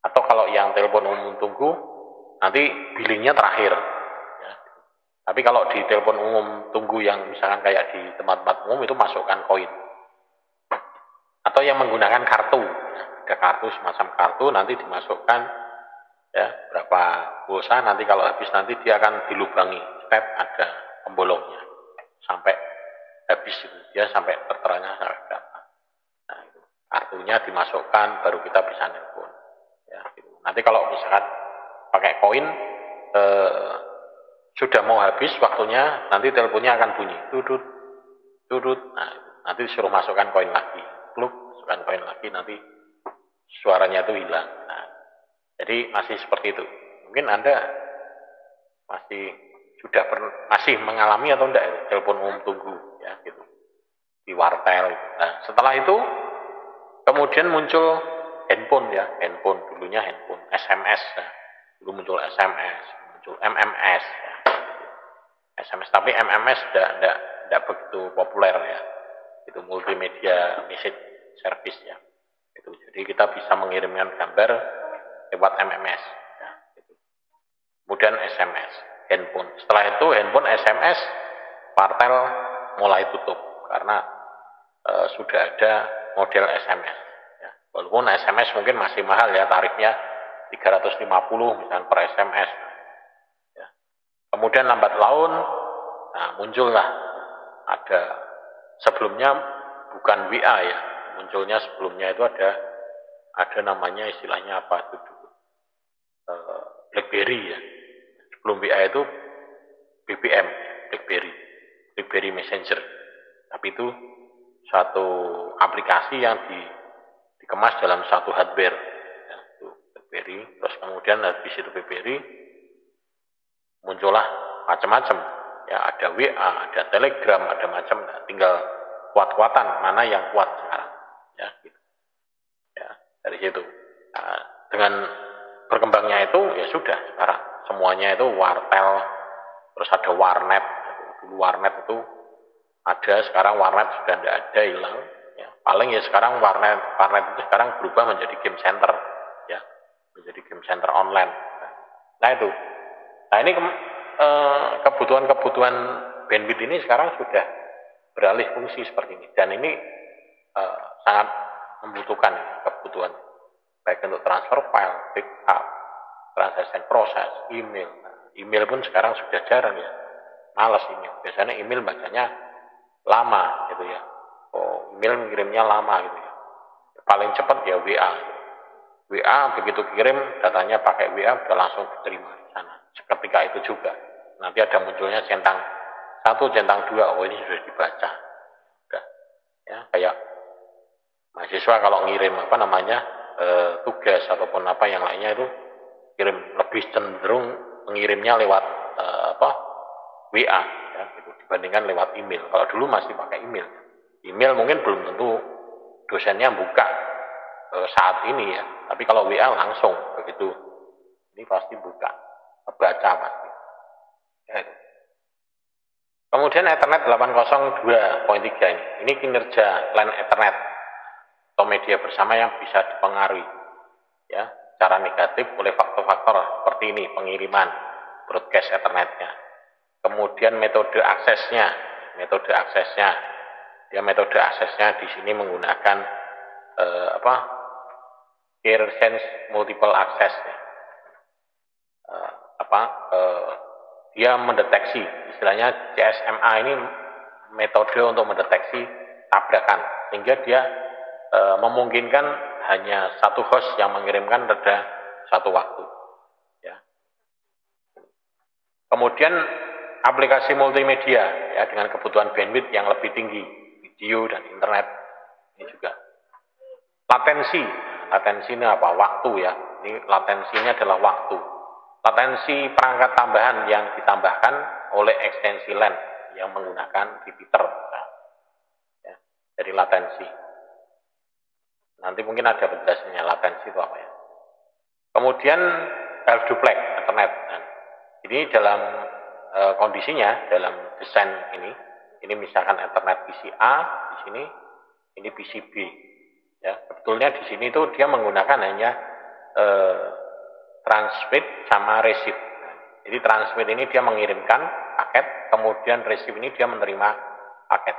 atau kalau yang telepon umum tunggu, nanti billingnya terakhir. Ya. Tapi kalau di telepon umum tunggu yang misalkan kayak di tempat-tempat umum itu masukkan koin. Atau yang menggunakan kartu ada kartu semacam kartu nanti dimasukkan ya berapa pulsa nanti kalau habis nanti dia akan dilubangi step ada pembolongnya sampai habis itu. Dia sampai terteranya sampai berapa nah itu. Kartunya dimasukkan baru kita bisa nelpon. Ya gitu. nanti kalau misalkan pakai koin eh, sudah mau habis waktunya nanti teleponnya akan bunyi. Tudut tudut. Nah nanti disuruh masukkan koin lagi. Pluk masukkan koin lagi nanti suaranya itu hilang. Nah, jadi masih seperti itu. Mungkin anda masih sudah per, masih mengalami atau enggak telepon umum tunggu ya gitu di wartel nah setelah itu kemudian muncul handphone ya handphone dulunya handphone SMS ya. dulu muncul SMS muncul MMS ya. SMS tapi MMS tidak tidak tidak begitu populer ya itu multimedia message service ya itu jadi kita bisa mengirimkan gambar lewat MMS ya. Gitu. kemudian SMS handphone. Setelah itu handphone SMS partel mulai tutup karena e, sudah ada model SMS. Ya. Walaupun SMS mungkin masih mahal ya tarifnya 350 misalnya per SMS. Ya. Kemudian lambat laun, nah muncullah ada sebelumnya bukan WA ya, munculnya sebelumnya itu ada ada namanya istilahnya apa itu e, BlackBerry ya WA itu BBM, BlackBerry, BlackBerry Messenger. Tapi itu satu aplikasi yang di, dikemas dalam satu hardware. Ya, itu BlackBerry. Terus kemudian habis itu BlackBerry muncullah macam-macam. Ya, ada WA, ada Telegram, ada macam. Nah, tinggal kuat-kuatan mana yang kuat sekarang. Ya, gitu. Ya, dari situ. Nah, dengan berkembangnya itu ya sudah sekarang semuanya itu wartel, terus ada warnet. Dulu warnet itu ada, sekarang warnet sudah tidak ada, hilang. Ya, paling ya sekarang warnet, warnet itu sekarang berubah menjadi game center, ya, menjadi game center online. Nah itu, nah ini eh, kebutuhan-kebutuhan bandwidth ini sekarang sudah beralih fungsi seperti ini, dan ini eh, sangat membutuhkan kebutuhan baik untuk transfer file, backup, transaksi proses, email. Email pun sekarang sudah jarang ya. Malas email. Biasanya email bacanya lama gitu ya. Oh, email mengirimnya lama gitu ya. Paling cepat ya WA. WA begitu kirim datanya pakai WA sudah langsung diterima di sana. Seketika itu juga. Nanti ada munculnya centang satu, centang dua. Oh ini sudah dibaca. Udah. Ya, kayak mahasiswa kalau ngirim apa namanya e, tugas ataupun apa yang lainnya itu kirim lebih cenderung mengirimnya lewat uh, apa WA ya gitu dibandingkan lewat email. Kalau dulu masih pakai email. Email mungkin belum tentu dosennya buka uh, saat ini ya, tapi kalau WA langsung begitu ini pasti buka, baca pasti. Ya. Kemudian Ethernet 802.3 ini, ini kinerja LAN Ethernet atau media bersama yang bisa dipengaruhi. Ya, secara negatif oleh faktor-faktor seperti ini, pengiriman, broadcast Ethernetnya. Kemudian metode aksesnya, metode aksesnya, dia metode aksesnya di sini menggunakan eh, apa? Peer sense multiple access. Eh, apa? Eh, dia mendeteksi, istilahnya CSMA ini metode untuk mendeteksi tabrakan, sehingga dia eh, memungkinkan hanya satu host yang mengirimkan pada satu waktu. Ya. Kemudian aplikasi multimedia ya dengan kebutuhan bandwidth yang lebih tinggi, video dan internet ini juga. Latensi, latensi ini apa? Waktu ya. Ini latensinya adalah waktu. Latensi perangkat tambahan yang ditambahkan oleh ekstensi LAN yang menggunakan repeater. Nah, ya, jadi latensi. Nanti mungkin ada penjelasannya latensi itu apa ya. Kemudian half duplex Ethernet. Nah, ini dalam e, kondisinya dalam desain ini, ini misalkan Ethernet PC A di sini, ini PC B. Ya, sebetulnya di sini itu dia menggunakan hanya e, transmit sama receive. Nah, jadi transmit ini dia mengirimkan paket, kemudian receive ini dia menerima paket.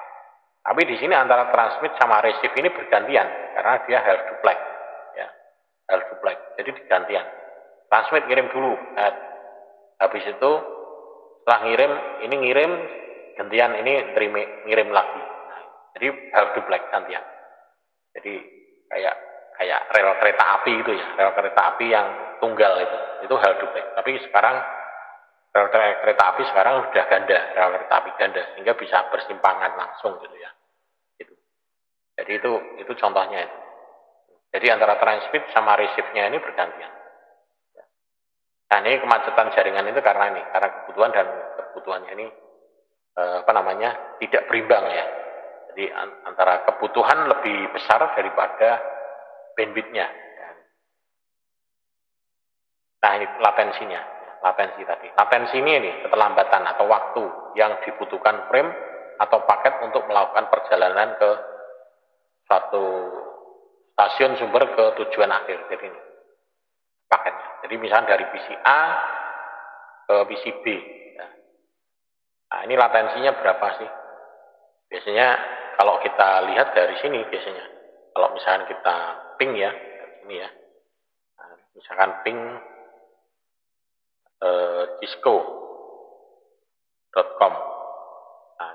Tapi di sini antara transmit sama receive ini bergantian karena dia half duplex, half duplex. Jadi digantian. Transmit ngirim dulu, habis itu setelah ngirim, ini ngirim gantian ini ngirim, ngirim lagi. Jadi half duplex gantian. Jadi kayak kayak rel kereta api itu ya, rel kereta api yang tunggal itu, itu hal duplex. Tapi sekarang rel kereta api sekarang sudah ganda, rel kereta api ganda, sehingga bisa bersimpangan langsung gitu ya. Itu. Jadi itu itu contohnya itu. Jadi antara transmit sama receive-nya ini bergantian. Nah ini kemacetan jaringan itu karena ini, karena kebutuhan dan kebutuhannya ini eh, apa namanya tidak berimbang ya. Jadi antara kebutuhan lebih besar daripada bandwidthnya. Nah ini latensinya, latensi tadi. Latensi ini, ini keterlambatan atau waktu yang dibutuhkan frame atau paket untuk melakukan perjalanan ke suatu stasiun sumber ke tujuan akhir. Jadi ini paketnya. Jadi misalnya dari PC A ke PC B. Nah ini latensinya berapa sih? Biasanya kalau kita lihat dari sini biasanya, kalau misalkan kita ping ya, ini ya, nah, misalkan ping eh, cisco.com. Nah,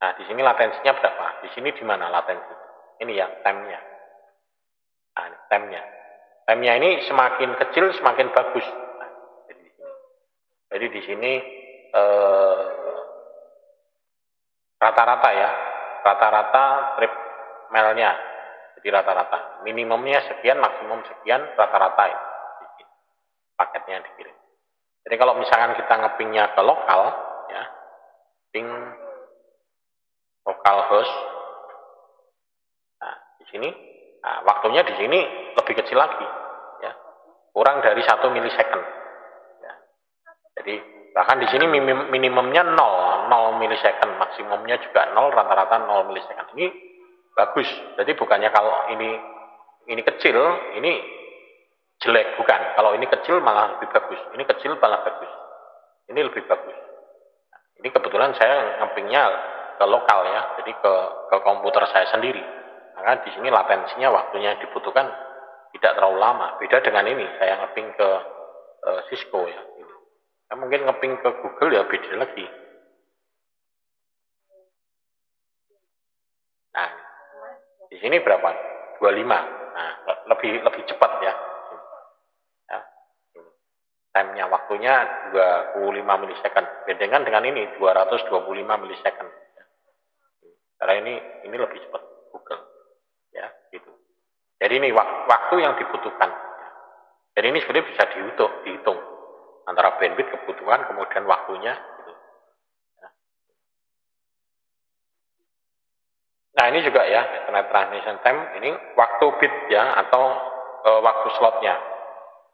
nah, di sini latensinya berapa? Di sini di mana latensi? Ini ya, time-nya. Nah, time-nya. Time-nya ini semakin kecil semakin bagus. Nah, jadi di sini. Eh, rata-rata ya, rata-rata trip melnya. Jadi rata-rata. Minimumnya sekian maksimum sekian rata-rata itu. Paketnya dikirim. Jadi kalau misalkan kita ngepingnya ke lokal ya. Ping lokal host. Nah di sini nah, waktunya di sini lebih kecil lagi ya. Kurang dari satu milisecond ya. jadi bahkan di sini minimumnya 0 0 milisecond maksimumnya juga 0 rata-rata 0 milisecond. Ini bagus. Jadi bukannya kalau ini ini kecil ini jelek. Bukan. Kalau ini kecil malah lebih bagus. Ini kecil malah bagus. Ini lebih bagus. Nah, ini kebetulan saya ngepingnya ke lokal ya. Jadi ke ke komputer saya sendiri maka di sini latensinya waktunya dibutuhkan tidak terlalu lama beda dengan ini saya ngeping ke uh, Cisco ya Nah, mungkin ngeping ke Google ya beda lagi. Nah, di sini berapa? 25. Nah, lebih lebih cepat ya. ya. Time-nya waktunya 25 milisecond. Bedengan dengan ini 225 milisecond. Karena ini ini lebih cepat gitu. Jadi ini waktu yang dibutuhkan. Jadi ini sebenarnya bisa dihitung, dihitung antara bandwidth kebutuhan kemudian waktunya gitu. Ya. Nah ini juga ya internet transmission time ini waktu bit ya atau e, waktu slotnya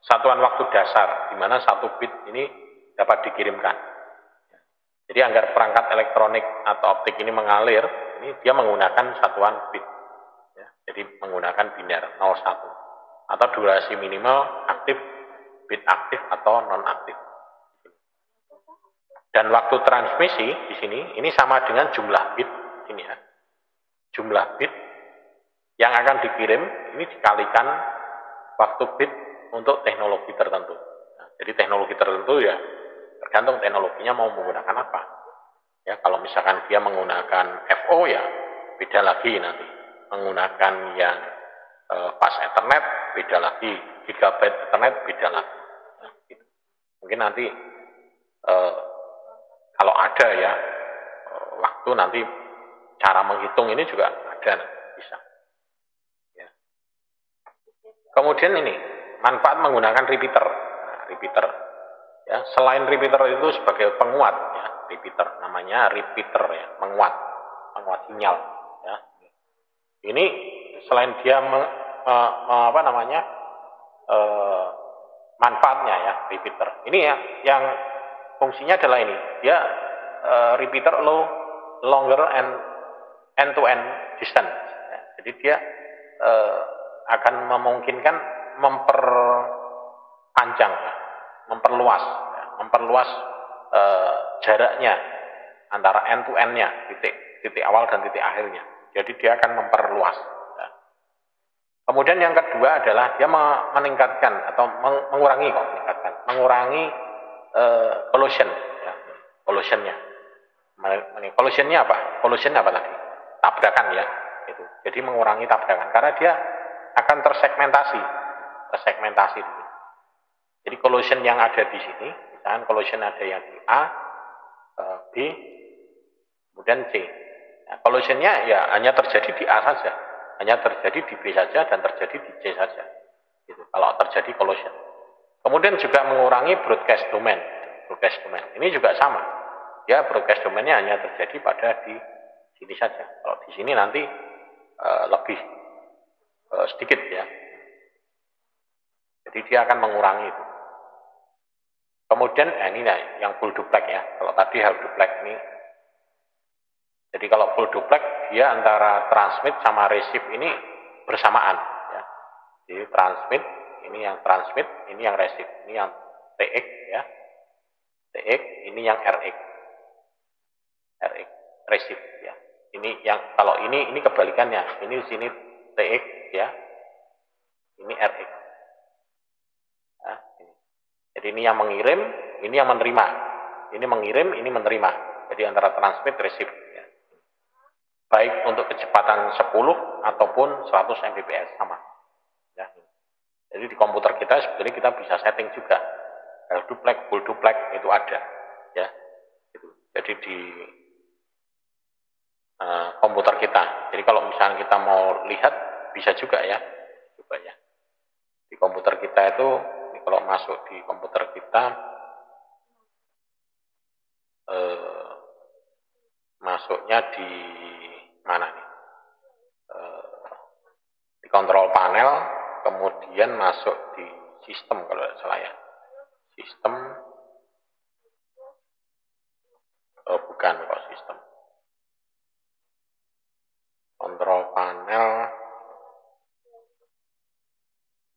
satuan waktu dasar di mana satu bit ini dapat dikirimkan. Jadi agar perangkat elektronik atau optik ini mengalir, ini dia menggunakan satuan bit. Jadi menggunakan biner 01 atau durasi minimal aktif bit aktif atau non aktif. Dan waktu transmisi di sini ini sama dengan jumlah bit ini ya. Jumlah bit yang akan dikirim ini dikalikan waktu bit untuk teknologi tertentu. Nah, jadi teknologi tertentu ya tergantung teknologinya mau menggunakan apa. Ya kalau misalkan dia menggunakan FO ya beda lagi nanti. Menggunakan yang e, pas Ethernet beda lagi, gigabyte Ethernet beda lagi. Mungkin nanti eh, kalau ada ya eh, waktu nanti cara menghitung ini juga ada bisa. Ya. Kemudian ini manfaat menggunakan repeater. Nah, repeater. Ya, selain repeater itu sebagai penguat ya, repeater namanya repeater ya, menguat, menguat sinyal ya. Ini selain dia me, me, me, apa namanya? Eh, manfaatnya ya repeater. Ini ya yang fungsinya adalah ini. Dia uh, repeater low longer and end to end distance. Ya, jadi dia uh, akan memungkinkan memperpanjang, ya, memperluas, ya, memperluas uh, jaraknya antara end to endnya titik titik awal dan titik akhirnya. Jadi dia akan memperluas. Kemudian yang kedua adalah dia meningkatkan atau mengurangi kok meningkatkan, mengurangi uh, pollution, ya, pollutionnya, Collisionnya apa? Collision apa tadi? Tabrakan ya. Itu. Jadi mengurangi tabrakan karena dia akan tersegmentasi, tersegmentasi. Jadi collision yang ada di sini, misalkan collision ada yang di A, eh, B, kemudian C. Nah, collisionnya ya hanya terjadi di A saja, hanya terjadi di B saja dan terjadi di C saja. Gitu. Kalau terjadi collision. Kemudian juga mengurangi broadcast domain. Broadcast domain ini juga sama. Ya broadcast domainnya hanya terjadi pada di sini saja. Kalau di sini nanti uh, lebih uh, sedikit ya. Jadi dia akan mengurangi itu. Kemudian eh, ini nah, yang full duplex ya. Kalau tadi half duplex ini. Jadi kalau full duplex dia antara transmit sama receive ini bersamaan ya. Jadi transmit ini yang transmit, ini yang receive, ini yang TX ya. TX, ini yang RX. RX receive ya. Ini yang kalau ini ini kebalikannya. Ini di sini TX ya. Ini RX. Ini. Jadi ini yang mengirim, ini yang menerima. Ini mengirim, ini menerima. Jadi antara transmit receive. Baik untuk kecepatan 10 ataupun 100 Mbps sama. Ya. Jadi di komputer kita sebetulnya kita bisa setting juga. Duplex, full duplex itu ada. Ya. Jadi di uh, komputer kita. Jadi kalau misalnya kita mau lihat bisa juga ya, coba ya. Di komputer kita itu kalau masuk di komputer kita uh, masuknya di mana nih? Uh, di kontrol panel, kemudian masuk di sistem kalau tidak salah ya. Sistem Oh, bukan kok sistem kontrol panel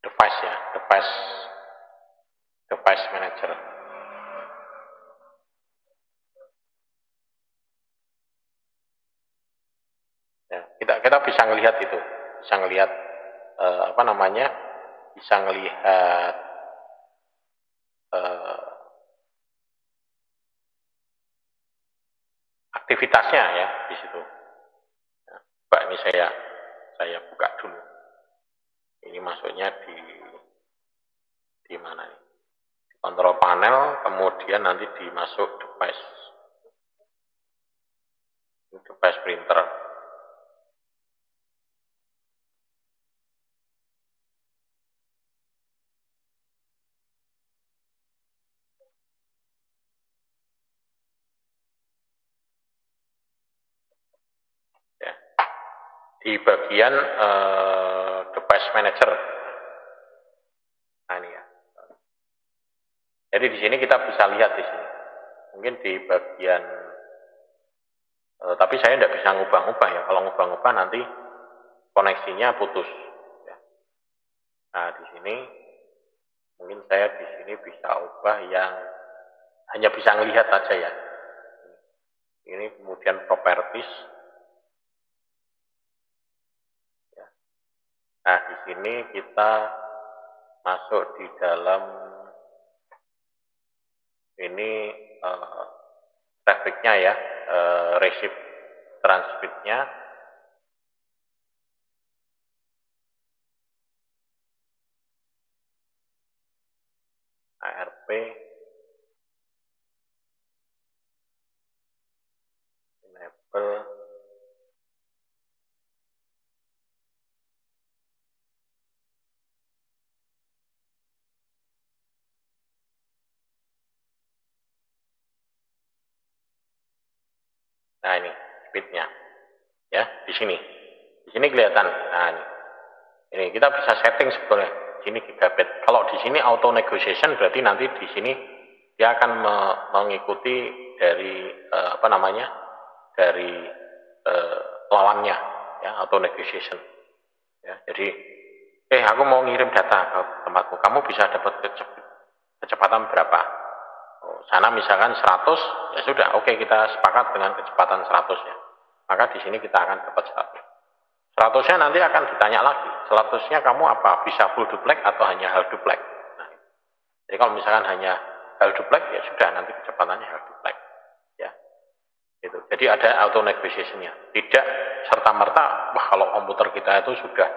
device ya device device manager ya kita kita bisa ngelihat itu. Bisa ngelihat uh, apa namanya? Bisa ngelihat uh, aktivitasnya ya di situ. Coba ini saya saya buka dulu. Ini masuknya di di mana nih di kontrol panel kemudian nanti dimasuk device. Device printer di bagian uh, device manager. Nah ini ya. Jadi di sini kita bisa lihat di sini. Mungkin di bagian, uh, tapi saya tidak bisa ngubah-ngubah ya. Kalau ngubah-ngubah nanti koneksinya putus. Ya. Nah di sini mungkin saya di sini bisa ubah yang hanya bisa melihat saja ya. Ini kemudian properties Sini kita masuk di dalam ini uh, trafficnya ya, uh, receive transmitnya. ARP enable Nah ini speednya, ya di sini, di sini kelihatan. Nah ini, kita bisa setting sebetulnya. Sini gigabit. Kalau di sini auto negotiation berarti nanti di sini dia akan me mengikuti dari uh, apa namanya dari uh, lawannya, ya auto negotiation. Ya, jadi, eh aku mau ngirim data ke tempatku, kamu bisa dapat kecepatan berapa? Oh, sana misalkan 100, ya sudah, oke okay, kita sepakat dengan kecepatan 100 ya. Maka di sini kita akan dapat 100. 100-nya nanti akan ditanya lagi, 100-nya kamu apa? Bisa full duplex atau hanya half duplex? Nah, jadi kalau misalkan hanya half duplex, ya sudah, nanti kecepatannya half duplex. Ya. Gitu. Jadi ada auto negotiationnya. Tidak serta merta, wah kalau komputer kita itu sudah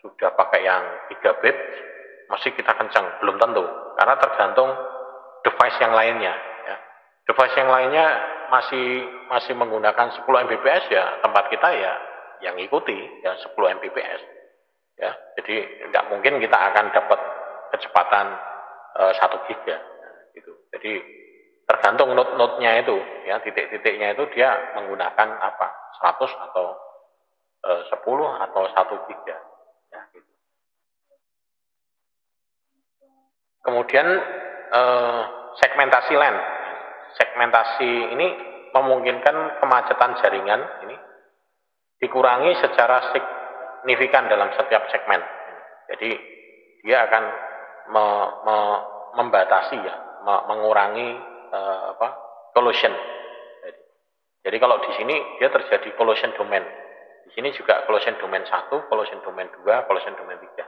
sudah pakai yang 3 bit, masih kita kencang, belum tentu. Karena tergantung device yang lainnya. Ya. Device yang lainnya masih masih menggunakan 10 Mbps ya tempat kita ya yang ikuti ya 10 Mbps. Ya, jadi tidak mungkin kita akan dapat kecepatan uh, 1 giga gitu. Jadi tergantung node-node-nya itu ya titik-titiknya itu dia menggunakan apa 100 atau uh, 10 atau 1 giga ya gitu. Kemudian eh, segmentasi LAN. Segmentasi ini memungkinkan kemacetan jaringan ini dikurangi secara signifikan dalam setiap segmen. Jadi dia akan me, me, membatasi ya, me, mengurangi eh, apa collision. Jadi, jadi kalau di sini dia terjadi collision domain. Di sini juga collision domain 1, collision domain 2, collision domain 3.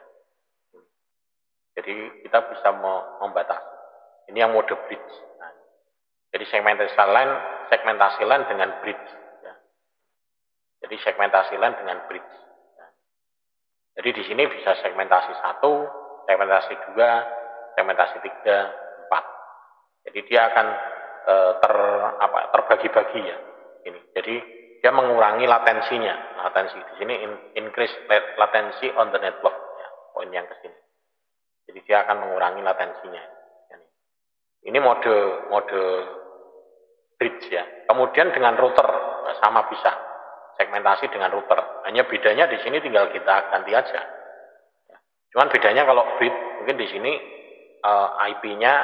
Jadi kita bisa membatasi. Ini yang mode bridge. Jadi segmentasi line, segmentasi line dengan bridge. Ya. Jadi segmentasi line dengan bridge. Ya. Jadi di sini bisa segmentasi satu, segmentasi dua, segmentasi tiga, empat. Jadi dia akan e, ter apa terbagi-bagi ya. Ini. Jadi dia mengurangi latensinya. Latensi di sini in, increase latency on the network. Ya, poin yang ke sini. Jadi dia akan mengurangi latensinya. Ini mode mode bridge ya. Kemudian dengan router sama bisa segmentasi dengan router. Hanya bedanya di sini tinggal kita ganti aja. Cuman bedanya kalau bridge mungkin di sini eh, IP-nya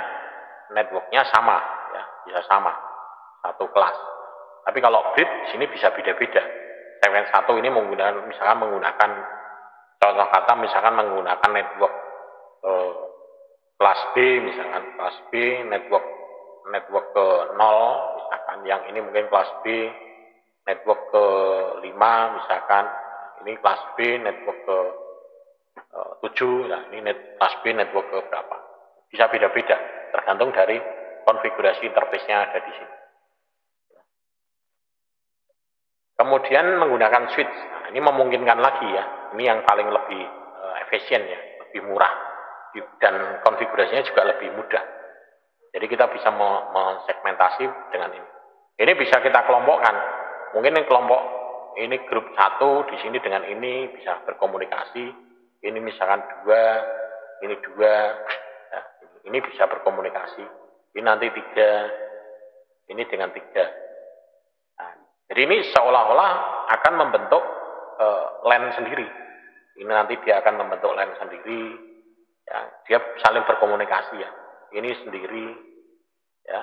networknya sama ya, bisa sama satu kelas. Tapi kalau bridge di sini bisa beda-beda. Segmen satu ini menggunakan misalkan menggunakan contoh kata misalkan menggunakan network uh, kelas B misalkan kelas B network network ke 0 misalkan yang ini mungkin kelas B network ke 5 misalkan ini kelas B network ke uh, 7 nah ini net, kelas B network ke berapa. Bisa beda-beda tergantung dari konfigurasi interface-nya ada di sini. Kemudian menggunakan switch. Nah, ini memungkinkan lagi ya. Ini yang paling lebih uh, efisien ya lebih murah. Dan konfigurasinya juga lebih mudah. Jadi kita bisa mensegmentasi dengan ini. Ini bisa kita kelompokkan. Mungkin ini kelompok ini grup satu di sini dengan ini bisa berkomunikasi. Ini misalkan dua, ini dua, ya, ini bisa berkomunikasi. Ini nanti tiga, ini dengan tiga. Nah, jadi ini seolah-olah akan membentuk uh, LAN sendiri. Ini nanti dia akan membentuk LAN sendiri, ya dia saling berkomunikasi ya ini sendiri ya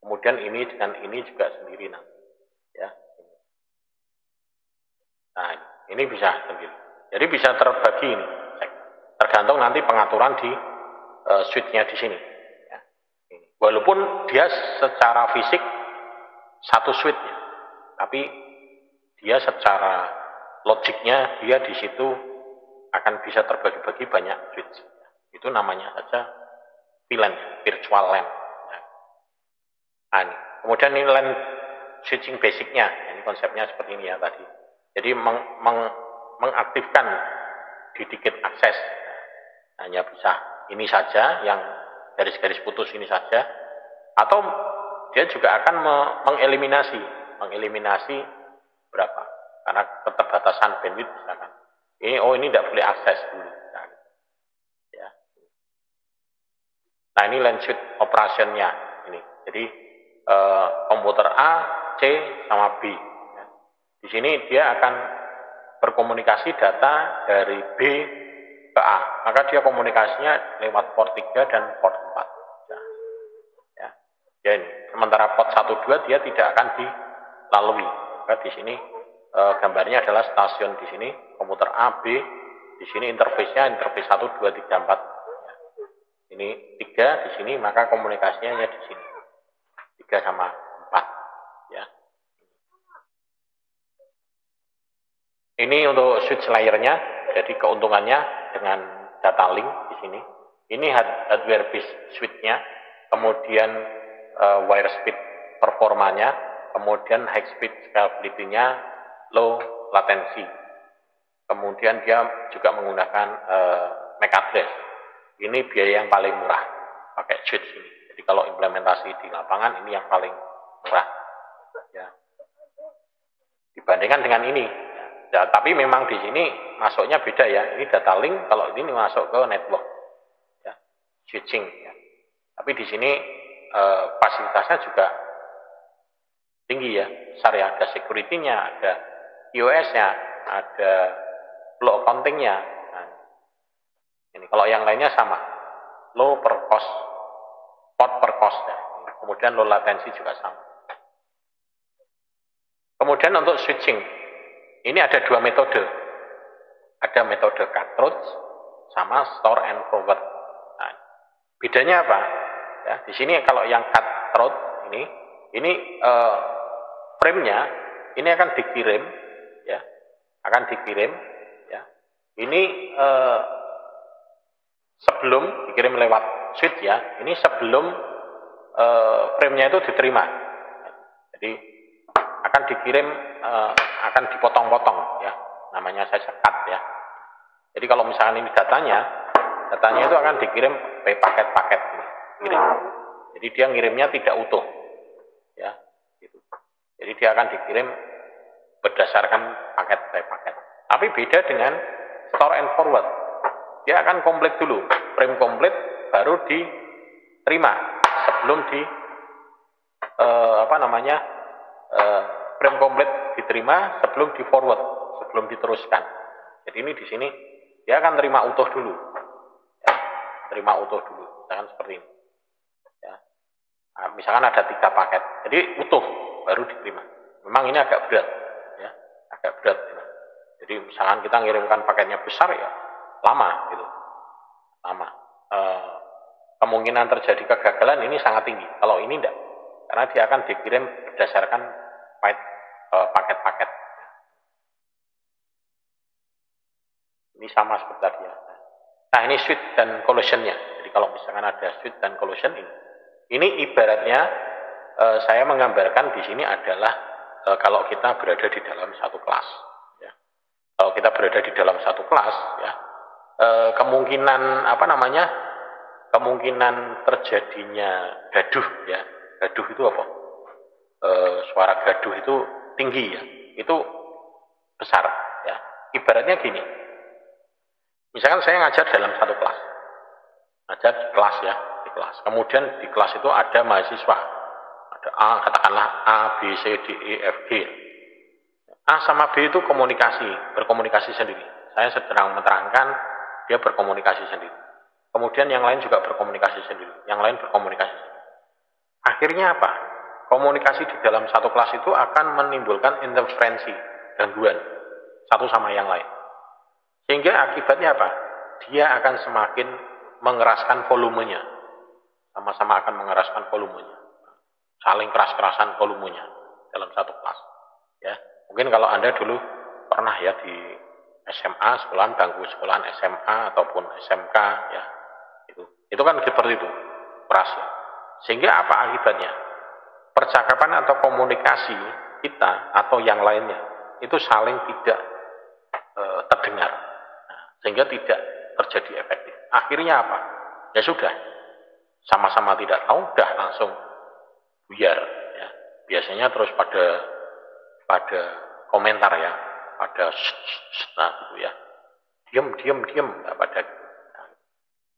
kemudian ini dengan ini juga sendiri nanti ya nah ini bisa sendiri jadi bisa terbagi ini tergantung nanti pengaturan di uh, switchnya di sini ya. walaupun dia secara fisik satu switchnya tapi dia secara logiknya dia di situ akan bisa terbagi-bagi banyak switch. Itu namanya saja VLAN, virtual LAN. Nah. Kemudian ini LAN switching basicnya, ini konsepnya seperti ini ya tadi. Jadi meng, meng, mengaktifkan akses. Hanya bisa ini saja, yang garis-garis putus ini saja. Atau dia juga akan me, mengeliminasi, mengeliminasi berapa? Karena keterbatasan bandwidth misalkan ini oh ini tidak boleh akses dulu. Nah, ya. nah ini lanjut operationnya ini. Jadi eh, komputer A, C sama B. Ya. Di sini dia akan berkomunikasi data dari B ke A. Maka dia komunikasinya lewat port 3 dan port 4. Ya. Ya. ya ini. Sementara port 1 2 dia tidak akan dilalui. Maka di sini e, gambarnya adalah stasiun di sini, komputer A, B, di sini interface-nya interface 1, 2, 3, 4. Ini 3 di sini, maka komunikasinya hanya di sini. 3 sama 4. Ya. Ini untuk switch layernya, jadi keuntungannya dengan data link di sini. Ini hardware base switch-nya, kemudian uh, wire speed performanya, kemudian high speed scalability-nya low latency. Kemudian dia juga menggunakan uh, MAC address. Ini biaya yang paling murah pakai switch ini. Jadi kalau implementasi di lapangan ini yang paling murah. Ya. Dibandingkan dengan ini. Ya. tapi memang di sini masuknya beda ya. Ini data link, kalau ini masuk ke network. Ya. Switching. Ya. Tapi di sini uh, fasilitasnya juga tinggi ya. Ya. Ada security-nya, ada iOS-nya, ada flow accounting-nya. Nah, ini kalau yang lainnya sama. Low per cost, port per cost ya. Kemudian low latency juga sama. Kemudian untuk switching, ini ada dua metode. Ada metode cartridge sama store and forward. Nah, bedanya apa? Ya, di sini kalau yang cartridge ini, ini uh, frame-nya ini akan dikirim, ya, akan dikirim ini eh, sebelum dikirim lewat switch ya, ini sebelum eh, frame-nya itu diterima. Jadi akan dikirim, eh, akan dipotong-potong ya, namanya saya sekat ya. Jadi kalau misalkan ini datanya, datanya itu akan dikirim paket-paket kirim. Jadi dia ngirimnya tidak utuh, ya. Gitu. Jadi dia akan dikirim berdasarkan paket paket. Tapi beda dengan store and forward. Dia akan komplit dulu, frame komplit baru diterima sebelum di uh, apa namanya uh, frame komplit diterima sebelum di forward, sebelum diteruskan. Jadi ini di sini dia akan terima utuh dulu, ya, terima utuh dulu, misalkan seperti ini. Ya. Nah, misalkan ada tiga paket, jadi utuh baru diterima. Memang ini agak berat, ya, agak berat. Jadi misalkan kita ngirimkan paketnya besar ya lama gitu, lama. E, kemungkinan terjadi kegagalan ini sangat tinggi. Kalau ini tidak, karena dia akan dikirim berdasarkan eh, paket-paket. Ini sama seperti tadi ya. Nah ini switch dan collisionnya. Jadi kalau misalkan ada switch dan collision ini, ini ibaratnya e, saya menggambarkan di sini adalah kalau kita berada di dalam satu kelas kalau kita berada di dalam satu kelas ya e, kemungkinan apa namanya kemungkinan terjadinya gaduh ya. Gaduh itu apa? E, suara gaduh itu tinggi ya. Itu besar ya. Ibaratnya gini. Misalkan saya ngajar dalam satu kelas. Ngajar di kelas ya di kelas. Kemudian di kelas itu ada mahasiswa. Ada A katakanlah A B C D E F G. A sama B itu komunikasi, berkomunikasi sendiri. Saya sedang menerangkan, dia berkomunikasi sendiri. Kemudian yang lain juga berkomunikasi sendiri, yang lain berkomunikasi. Akhirnya apa? Komunikasi di dalam satu kelas itu akan menimbulkan interferensi, gangguan, satu sama yang lain. Sehingga akibatnya apa? Dia akan semakin mengeraskan volumenya. Sama-sama akan mengeraskan volumenya. Saling keras-kerasan volumenya dalam satu kelas. Ya, Mungkin kalau Anda dulu pernah ya di SMA, sekolahan, bangku sekolahan SMA ataupun SMK ya, itu. Kan seperti itu, ya. Sehingga apa akibatnya? Percakapan atau komunikasi kita atau yang lainnya itu saling tidak e, terdengar. Nah, sehingga tidak terjadi efektif. Akhirnya apa? Ya sudah, sama-sama tidak tahu, udah langsung buyar. Ya. Biasanya terus pada pada komentar ya, pada nah gitu ya. Diam, diam, nah, pada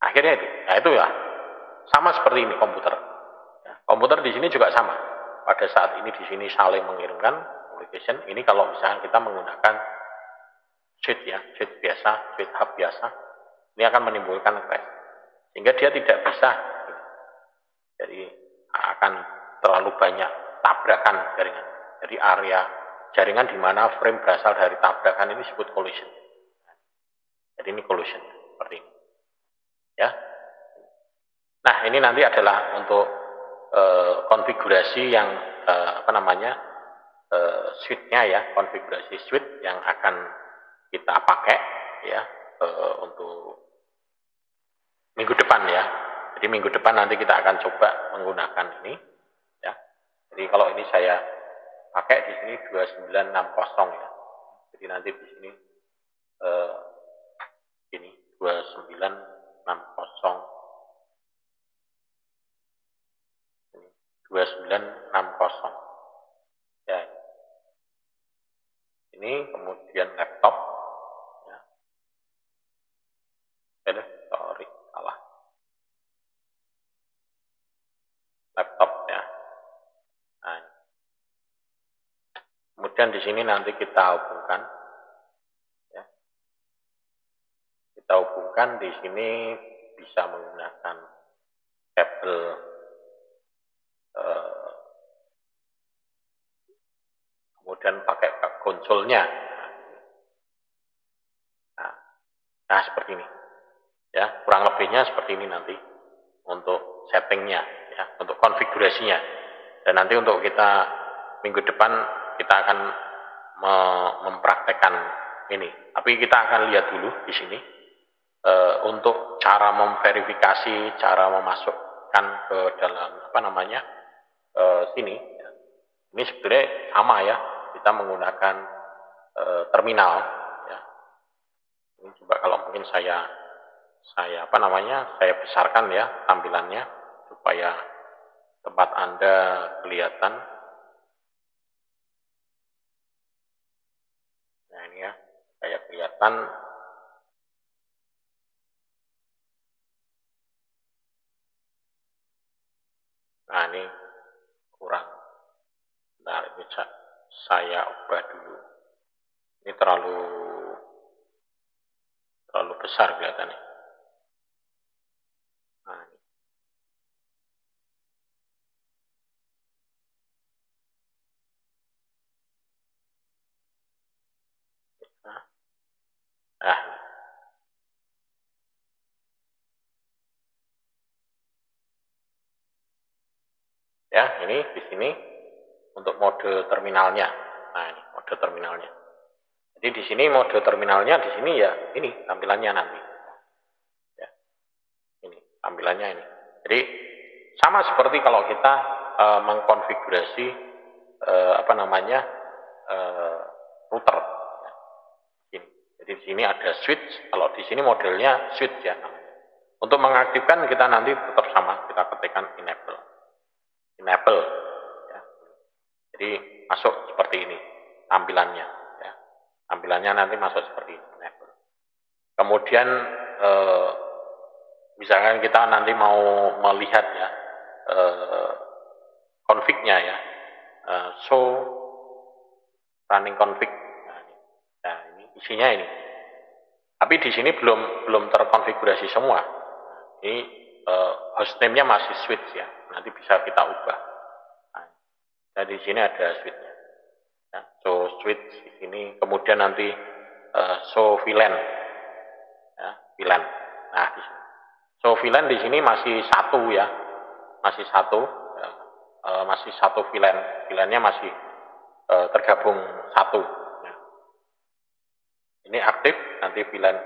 akhirnya itu. Nah itu ya sama seperti ini komputer. Ya, komputer di sini juga sama. Pada saat ini di sini saling mengirimkan communication. Ini kalau misalnya kita menggunakan switch ya, switch biasa, switch hub biasa, ini akan menimbulkan crash. Sehingga dia tidak bisa, jadi akan terlalu banyak tabrakan jaringan. Jadi area jaringan di mana frame berasal dari tabrakan ini disebut collision. Jadi ini collision seperti ini. Ya. Nah, ini nanti adalah untuk e, konfigurasi yang e, apa namanya? e, switch-nya ya, konfigurasi switch yang akan kita pakai ya e, untuk minggu depan ya. Jadi minggu depan nanti kita akan coba menggunakan ini ya. Jadi kalau ini saya pakai di sini 2960 ya. Jadi nanti di sini eh, ini 2960 ini 2960 ya. Ini kemudian laptop ya. Sorry salah. Laptop ya. Nah, kemudian di sini nanti kita hubungkan kita hubungkan di sini bisa menggunakan kabel eh, kemudian pakai konsolnya. Nah, nah seperti ini. Ya kurang lebihnya seperti ini nanti untuk settingnya ya untuk konfigurasinya. Dan nanti untuk kita minggu depan kita akan mempraktekkan ini. Tapi kita akan lihat dulu di sini e, untuk cara memverifikasi, cara memasukkan ke dalam apa namanya e, sini. Ini sebenarnya sama ya, kita menggunakan e, terminal. Ya. Ini coba kalau mungkin saya saya apa namanya saya besarkan ya tampilannya supaya tempat anda kelihatan. Nah ini ya, saya kelihatan Nah ini kurang. Nah ini saya ubah dulu. Ini terlalu terlalu besar kelihatannya. Nah, Ya, ini di sini untuk mode terminalnya. Nah, ini mode terminalnya. Jadi di sini mode terminalnya di sini ya ini tampilannya nanti. Ya. Ini tampilannya ini. Jadi sama seperti kalau kita e, mengkonfigurasi e, apa namanya e, router. Jadi di sini ada switch. Kalau di sini modelnya switch ya Untuk mengaktifkan kita nanti tetap sama, kita ketikkan enable enable ya. jadi masuk seperti ini tampilannya ya. tampilannya nanti masuk seperti ini enable kemudian eh, misalkan kita nanti mau melihat ya eh, config-nya ya. Eh, show running config. Nah ini, nah, ini isinya ini. Tapi di sini belum belum terkonfigurasi semua. Ini hostname-nya masih switch ya nanti bisa kita ubah. Nah, di sini ada switch-nya. Ya, so switch di sini, kemudian nanti uh, so VLAN, ya, VLAN. Nah di sini. So VLAN di sini masih satu ya, masih satu, ya, uh, masih satu VLAN. VLAN-nya masih uh, tergabung satu. Ya. Ini aktif, nanti VLAN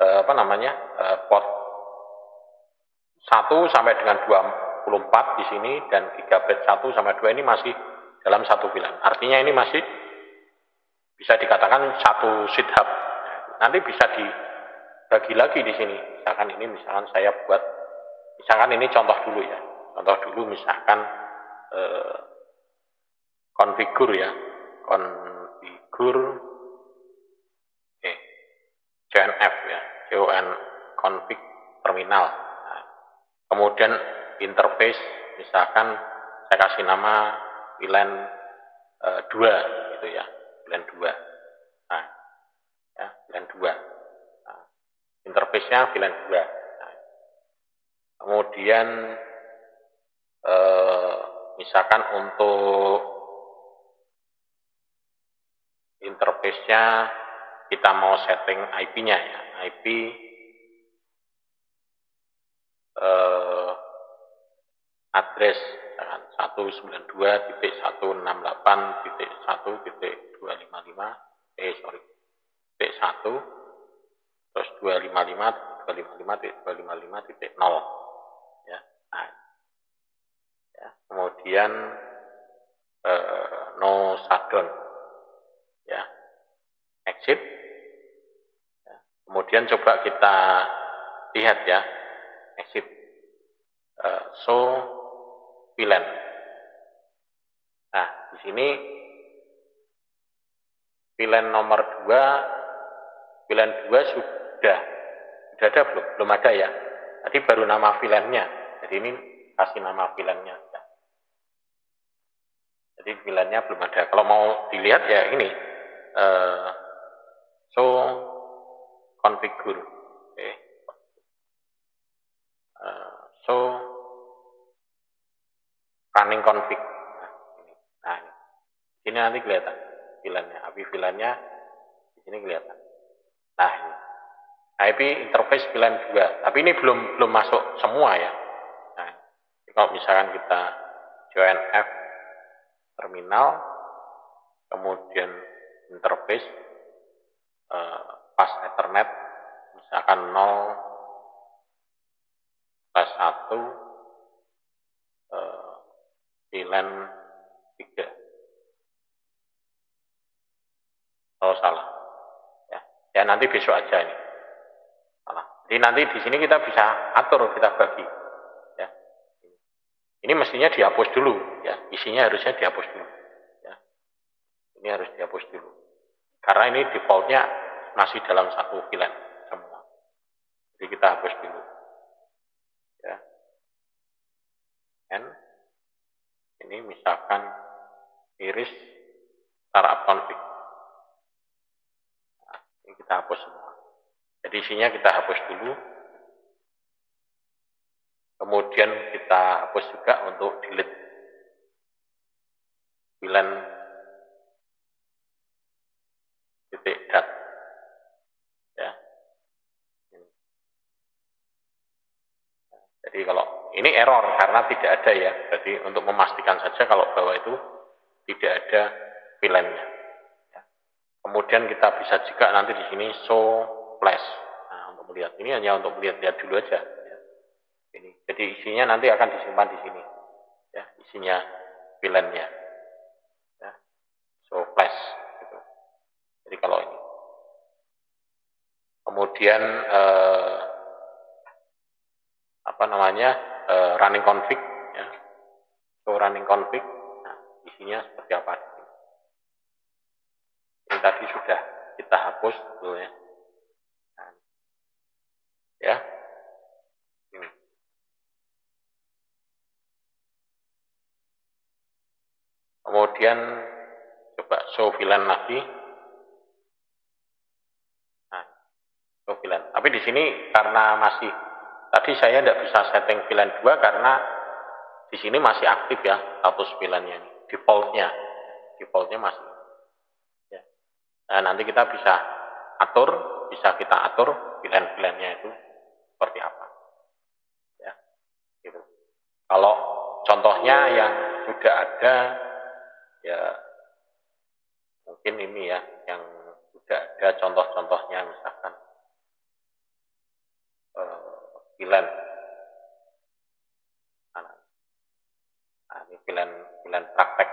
uh, apa namanya uh, port 1 sampai dengan 2 24 di sini dan gigabit 1 sama 2 ini masih dalam satu bilan. Artinya ini masih bisa dikatakan satu seed hub. Nanti bisa dibagi lagi di sini. Misalkan ini misalkan saya buat misalkan ini contoh dulu ya. Contoh dulu misalkan eh, ya. Konfigur eh, CNF ya. CON config terminal. Kemudian interface misalkan saya kasih nama VLAN e, 2 gitu ya VLAN 2 nah ya VLAN 2 nah, interface-nya VLAN 2 nah, kemudian e, misalkan untuk interface-nya kita mau setting IP-nya ya IP eh, address 192.168.1.255 eh sorry titik 1 terus 255 255 titik 0 ya nah, ya kemudian eh, no shutdown ya exit ya. kemudian coba kita lihat ya exit. Uh, so VLAN nah di sini VLAN nomor 2 VLAN 2 sudah sudah ada belum? Belum ada ya? Tadi baru nama VLAN-nya jadi ini kasih nama VLAN-nya jadi VLAN-nya belum ada. Kalau mau dilihat ya ini. Uh, so configure okay. uh, so running config. Nah ini. Nah ini nanti kelihatan VLAN-nya IP VLAN-nya di sini kelihatan. Nah ini. IP interface VLAN 2 tapi ini belum belum masuk semua ya. Nah kalau misalkan kita join F terminal kemudian interface uh, pas Ethernet misalkan 0 plus 1 uh, VLAN 3 oh salah ya. Ya nanti besok aja ini. Salah. Jadi nanti di sini kita bisa atur kita bagi ya. Ini mestinya dihapus dulu ya. Isinya harusnya dihapus dulu ya. Ini harus dihapus dulu. Karena ini defaultnya masih dalam satu VLAN semua. Jadi kita hapus dulu. Ya. N ini misalkan iris startup config. Nah, ini kita hapus semua. Jadi isinya kita hapus dulu. Kemudian kita hapus juga untuk delete VLAN titik dat ya jadi kalau ini error karena tidak ada ya. Jadi untuk memastikan saja kalau bahwa itu tidak ada VLAN-nya ya. kemudian kita bisa juga nanti di sini show flash. Nah, untuk melihat ini hanya untuk melihat-lihat dulu aja. Ya. ini. Jadi isinya nanti akan disimpan di sini. Ya isinya VLAN-nya ya. show flash jadi kalau ini. Kemudian eh, apa namanya eh, running config, ya. So running config, nah, isinya seperti apa? Ini tadi sudah kita hapus, tuh ya. Nah, ya. Kemudian coba show VLAN lagi. VLAN. Tapi di sini karena masih tadi saya tidak bisa setting VLAN 2 karena di sini masih aktif ya status VLAN-nya. Defaultnya, defaultnya masih. Ya. Nah, nanti kita bisa atur, bisa kita atur VLAN-VLAN-nya itu seperti apa. Ya, gitu. Kalau contohnya yang sudah ada, ya mungkin ini ya, yang sudah ada contoh-contohnya misalkan Pilen. Nah, ini pilen, pilen praktek.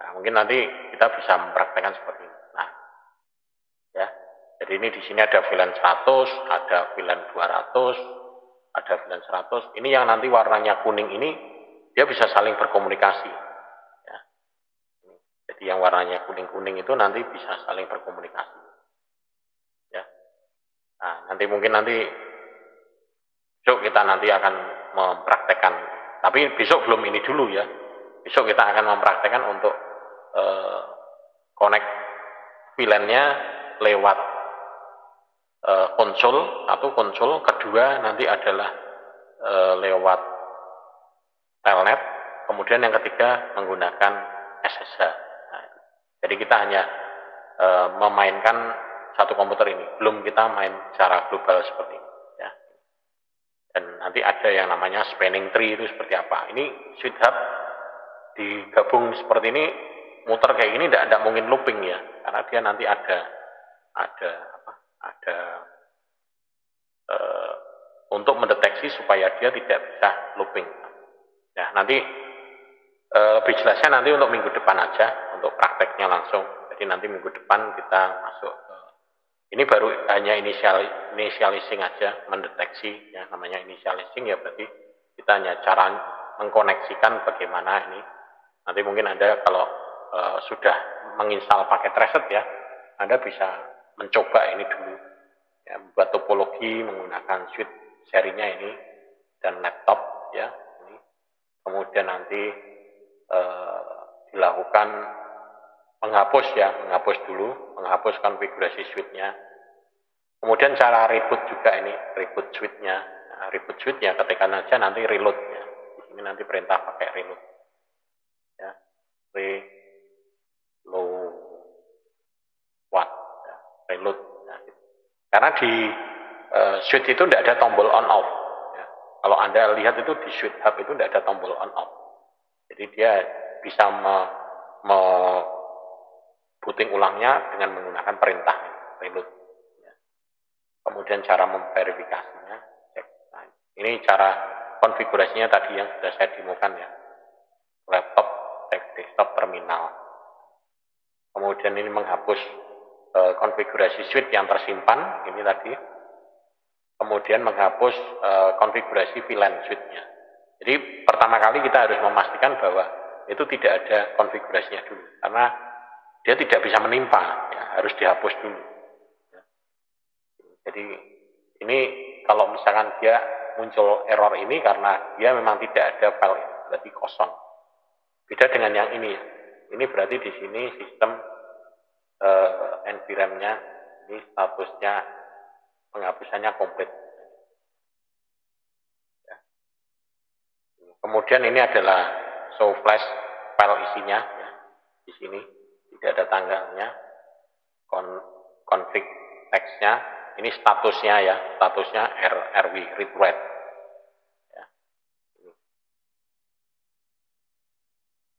Nah, mungkin nanti kita bisa mempraktekkan seperti ini. Nah, ya. Jadi ini di sini ada VLAN 100, ada VLAN 200, ada VLAN 100. Ini yang nanti warnanya kuning ini dia bisa saling berkomunikasi. Ya. Jadi yang warnanya kuning-kuning itu nanti bisa saling berkomunikasi. Ya. Nah, nanti mungkin nanti Besok kita nanti akan mempraktekkan. Tapi besok belum ini dulu ya. Besok kita akan mempraktekkan untuk uh, connect VLAN-nya lewat uh, konsol atau konsol. Kedua nanti adalah uh, lewat telnet. Kemudian yang ketiga menggunakan SSH. Nah, jadi kita hanya uh, memainkan satu komputer ini. Belum kita main secara global seperti ini. Dan nanti ada yang namanya spanning tree itu seperti apa. Ini Sweet Hub digabung seperti ini, muter kayak ini tidak, tidak mungkin looping ya. Karena dia nanti ada ada apa? Ada uh, untuk mendeteksi supaya dia tidak bisa looping. Nah, nanti e, lebih jelasnya nanti untuk minggu depan aja, untuk prakteknya langsung. Jadi nanti minggu depan kita masuk ini baru hanya inisial initializing aja, mendeteksi ya namanya initializing ya berarti kita hanya cara mengkoneksikan bagaimana ini. Nanti mungkin Anda kalau e, sudah menginstal paket reset ya, Anda bisa mencoba ini dulu. Ya, buat topologi menggunakan suite serinya ini dan laptop ya. Ini. Kemudian nanti e, dilakukan menghapus ya, menghapus dulu, menghapus konfigurasi suite-nya. Kemudian cara reboot juga ini, reboot suite-nya. Nah, reboot suite-nya aja nanti reload ya. Di sini nanti perintah pakai reload. Ya, reload what? Ya, reload. Ya. Karena di uh, suite itu tidak ada tombol on off. Ya. Kalau Anda lihat itu di suite hub itu tidak ada tombol on off. Jadi dia bisa me, me booting ulangnya dengan menggunakan perintah reload. Ya. Kemudian cara memverifikasinya, cek. Nah, ini cara konfigurasinya tadi yang sudah saya demokan ya. Laptop, desktop, terminal. Kemudian ini menghapus e, konfigurasi suite yang tersimpan, ini tadi. Kemudian menghapus e, konfigurasi VLAN suite-nya. Jadi pertama kali kita harus memastikan bahwa itu tidak ada konfigurasinya dulu. Karena dia tidak bisa menimpa, ya, harus dihapus dulu. Jadi ini kalau misalkan dia muncul error ini karena dia memang tidak ada file ini, berarti kosong. Beda dengan yang ini ya. Ini berarti di sini sistem eh, NVRAM-nya ini statusnya penghapusannya komplit. Ya. Kemudian ini adalah show flash file isinya ya, di sini tidak ada tanggalnya. Kon config teksnya. Ini statusnya ya. Statusnya R, RW read ya.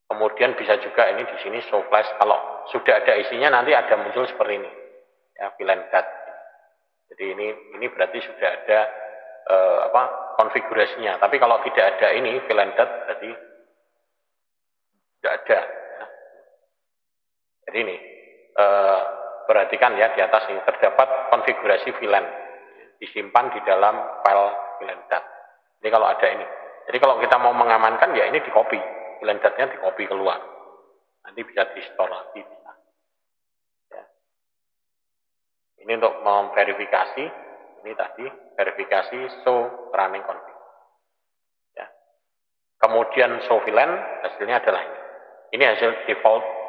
kemudian bisa juga ini di sini show flash. Kalau sudah ada isinya nanti ada muncul seperti ini. Ya VLAN dat jadi ini ini berarti sudah ada eh, apa konfigurasinya. Tapi kalau tidak ada ini VLAN dat berarti tidak ada jadi ini, eh, perhatikan ya di atas ini terdapat konfigurasi VLAN disimpan di dalam file VLAN dat. Ini kalau ada ini. Jadi kalau kita mau mengamankan ya ini di copy, VLAN datnya di copy keluar. Nanti bisa di store lagi. Ya. Ini untuk memverifikasi, ini tadi verifikasi show running config. Ya. Kemudian show VLAN hasilnya adalah ini. Ini hasil default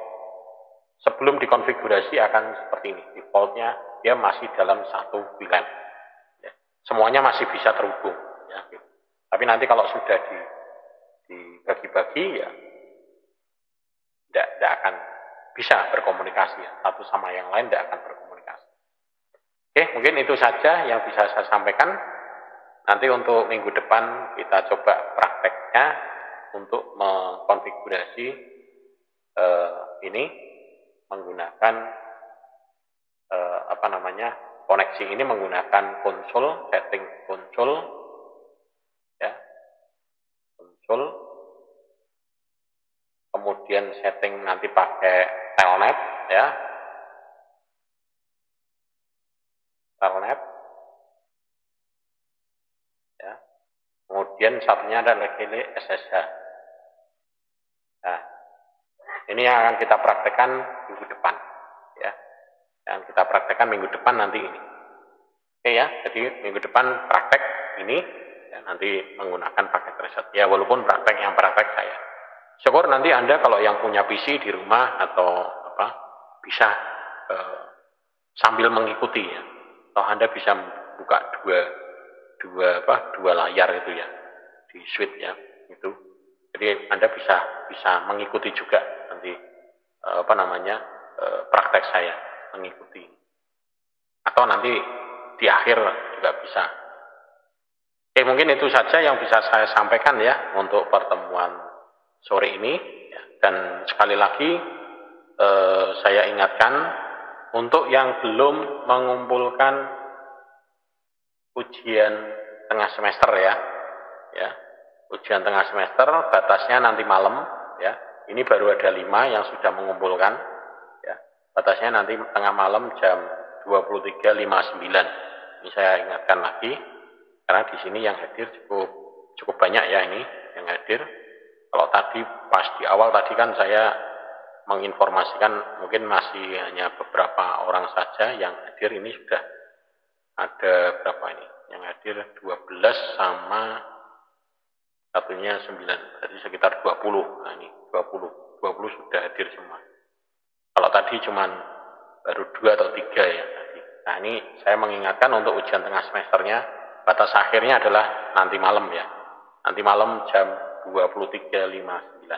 sebelum dikonfigurasi akan seperti ini. Defaultnya dia masih dalam satu VLAN. Ya. Semuanya masih bisa terhubung. Ya. Tapi nanti kalau sudah di, dibagi-bagi ya tidak, tidak akan bisa berkomunikasi. Ya. Satu sama yang lain tidak akan berkomunikasi. Oke, mungkin itu saja yang bisa saya sampaikan. Nanti untuk minggu depan kita coba prakteknya untuk mengkonfigurasi eh, ini menggunakan eh, apa namanya koneksi ini menggunakan konsol setting konsol ya. Konsol kemudian setting nanti pakai telnet ya. Telnet. Ya. Kemudian satunya adalah SSH Ini yang akan kita praktekkan minggu depan. Ya. Yang kita praktekkan minggu depan nanti ini. Oke ya, jadi minggu depan praktek ini, ya, nanti menggunakan paket reset. Ya, walaupun praktek yang praktek saya. Syukur nanti Anda kalau yang punya PC di rumah atau apa, bisa eh, sambil mengikuti ya. Atau Anda bisa buka dua dua apa dua layar itu ya di switch ya itu jadi anda bisa bisa mengikuti juga nanti eh, apa namanya eh, praktek saya mengikuti atau nanti di akhir juga bisa. Oke mungkin itu saja yang bisa saya sampaikan ya untuk pertemuan sore ini ya. dan sekali lagi eh, saya ingatkan untuk yang belum mengumpulkan ujian tengah semester ya ya ujian tengah semester batasnya nanti malam ya. Ini baru ada lima yang sudah mengumpulkan. Ya. Batasnya nanti tengah malam jam 23.59. Ini saya ingatkan lagi, karena di sini yang hadir cukup cukup banyak ya ini yang hadir. Kalau tadi pas di awal tadi kan saya menginformasikan mungkin masih hanya beberapa orang saja yang hadir ini sudah ada berapa ini yang hadir 12 sama satunya 9 berarti sekitar 20 nah ini 20 20 sudah hadir semua. Kalau tadi cuman baru dua atau tiga ya tadi. Nah ini saya mengingatkan untuk ujian tengah semesternya batas akhirnya adalah nanti malam ya. Nanti malam jam 23.59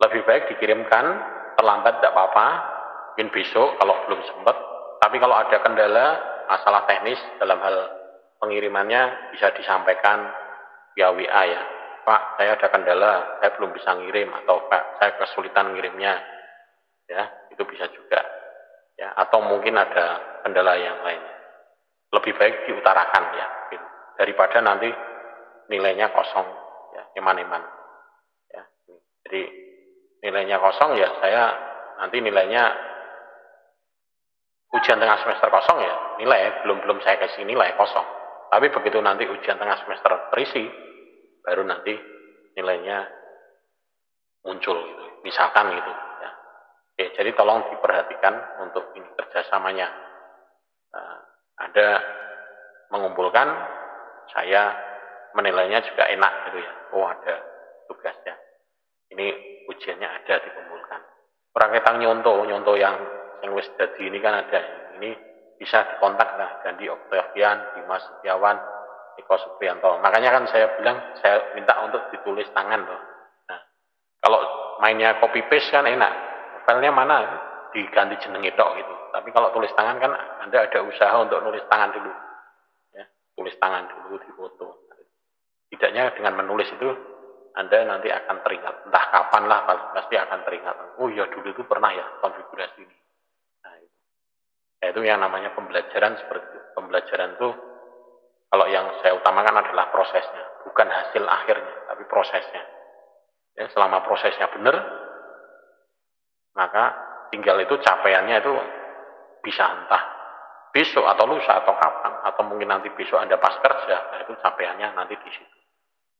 lebih baik dikirimkan terlambat tidak apa-apa. Mungkin besok kalau belum sempat tapi kalau ada kendala masalah teknis dalam hal pengirimannya bisa disampaikan via WA ya. Pak saya ada kendala. Saya belum bisa ngirim. Atau Pak saya kesulitan ngirimnya. Ya itu bisa juga. Ya atau mungkin ada kendala yang lain. Lebih baik diutarakan ya. Daripada nanti nilainya kosong. Ya iman-iman. Ya jadi nilainya kosong ya saya nanti nilainya ujian tengah semester kosong ya nilai belum belum saya kasih nilai kosong tapi begitu nanti ujian tengah semester terisi baru nanti nilainya muncul gitu misalkan gitu ya oke jadi tolong diperhatikan untuk ini kerjasamanya nah, ada mengumpulkan saya menilainya juga enak gitu ya oh ada tugasnya ini ujiannya ada dikumpulkan. Orang ketang nyonto, nyonto yang yang wis jadi ini kan ada. Ini bisa dikontak lah Gandhi Oktavian, Dimas Setiawan, Eko Suprianto. Makanya kan saya bilang saya minta untuk ditulis tangan loh. Nah, kalau mainnya copy paste kan enak. Filenya mana diganti jenenge tok gitu. Tapi kalau tulis tangan kan Anda ada usaha untuk nulis tangan dulu. Ya, tulis tangan dulu di foto. Tidaknya dengan menulis itu anda nanti akan teringat, entah kapan lah pasti akan teringat. Oh ya dulu itu pernah ya konfigurasi ini. Itu yang namanya pembelajaran seperti itu. Pembelajaran itu kalau yang saya utamakan adalah prosesnya, bukan hasil akhirnya, tapi prosesnya. Ya, selama prosesnya benar, maka tinggal itu capaiannya itu bisa entah besok atau lusa atau kapan atau mungkin nanti besok Anda pas kerja, nah itu capaiannya nanti di situ.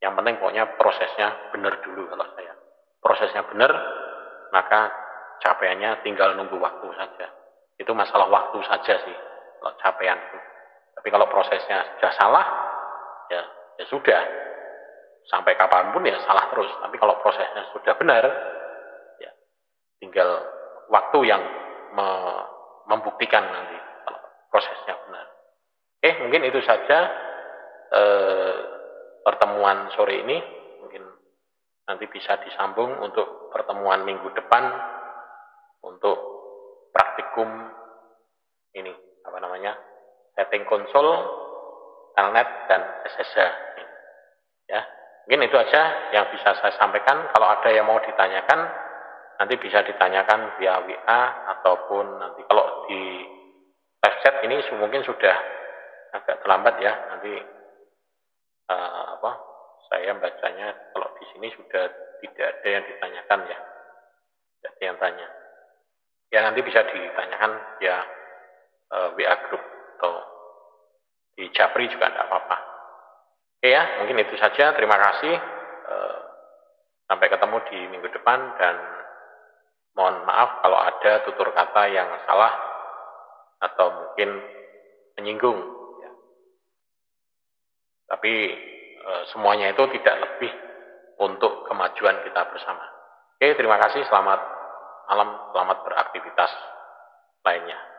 Yang penting pokoknya prosesnya benar dulu kalau saya. Prosesnya benar, maka capaiannya tinggal nunggu waktu saja. Itu masalah waktu saja sih, kalau capaian itu. Tapi kalau prosesnya sudah salah, ya, ya sudah. Sampai kapan pun ya salah terus. Tapi kalau prosesnya sudah benar, ya tinggal waktu yang me membuktikan nanti kalau prosesnya benar. Oke, mungkin itu saja. Eh, pertemuan sore ini mungkin nanti bisa disambung untuk pertemuan minggu depan untuk praktikum ini apa namanya setting konsol telnet dan SSH ya mungkin itu aja yang bisa saya sampaikan. Kalau ada yang mau ditanyakan nanti bisa ditanyakan via WA ataupun nanti kalau di live chat ini mungkin sudah agak terlambat ya. Nanti uh, apa saya bacanya kalau di sini sudah tidak ada yang ditanyakan ya. Tidak yang tanya ya nanti bisa ditanyakan ya uh, eh, WA group atau di Japri juga tidak apa-apa oke ya mungkin itu saja terima kasih uh, sampai ketemu di minggu depan dan mohon maaf kalau ada tutur kata yang salah atau mungkin menyinggung tapi e, semuanya itu tidak lebih untuk kemajuan kita bersama. Oke, terima kasih. Selamat malam, selamat beraktivitas lainnya.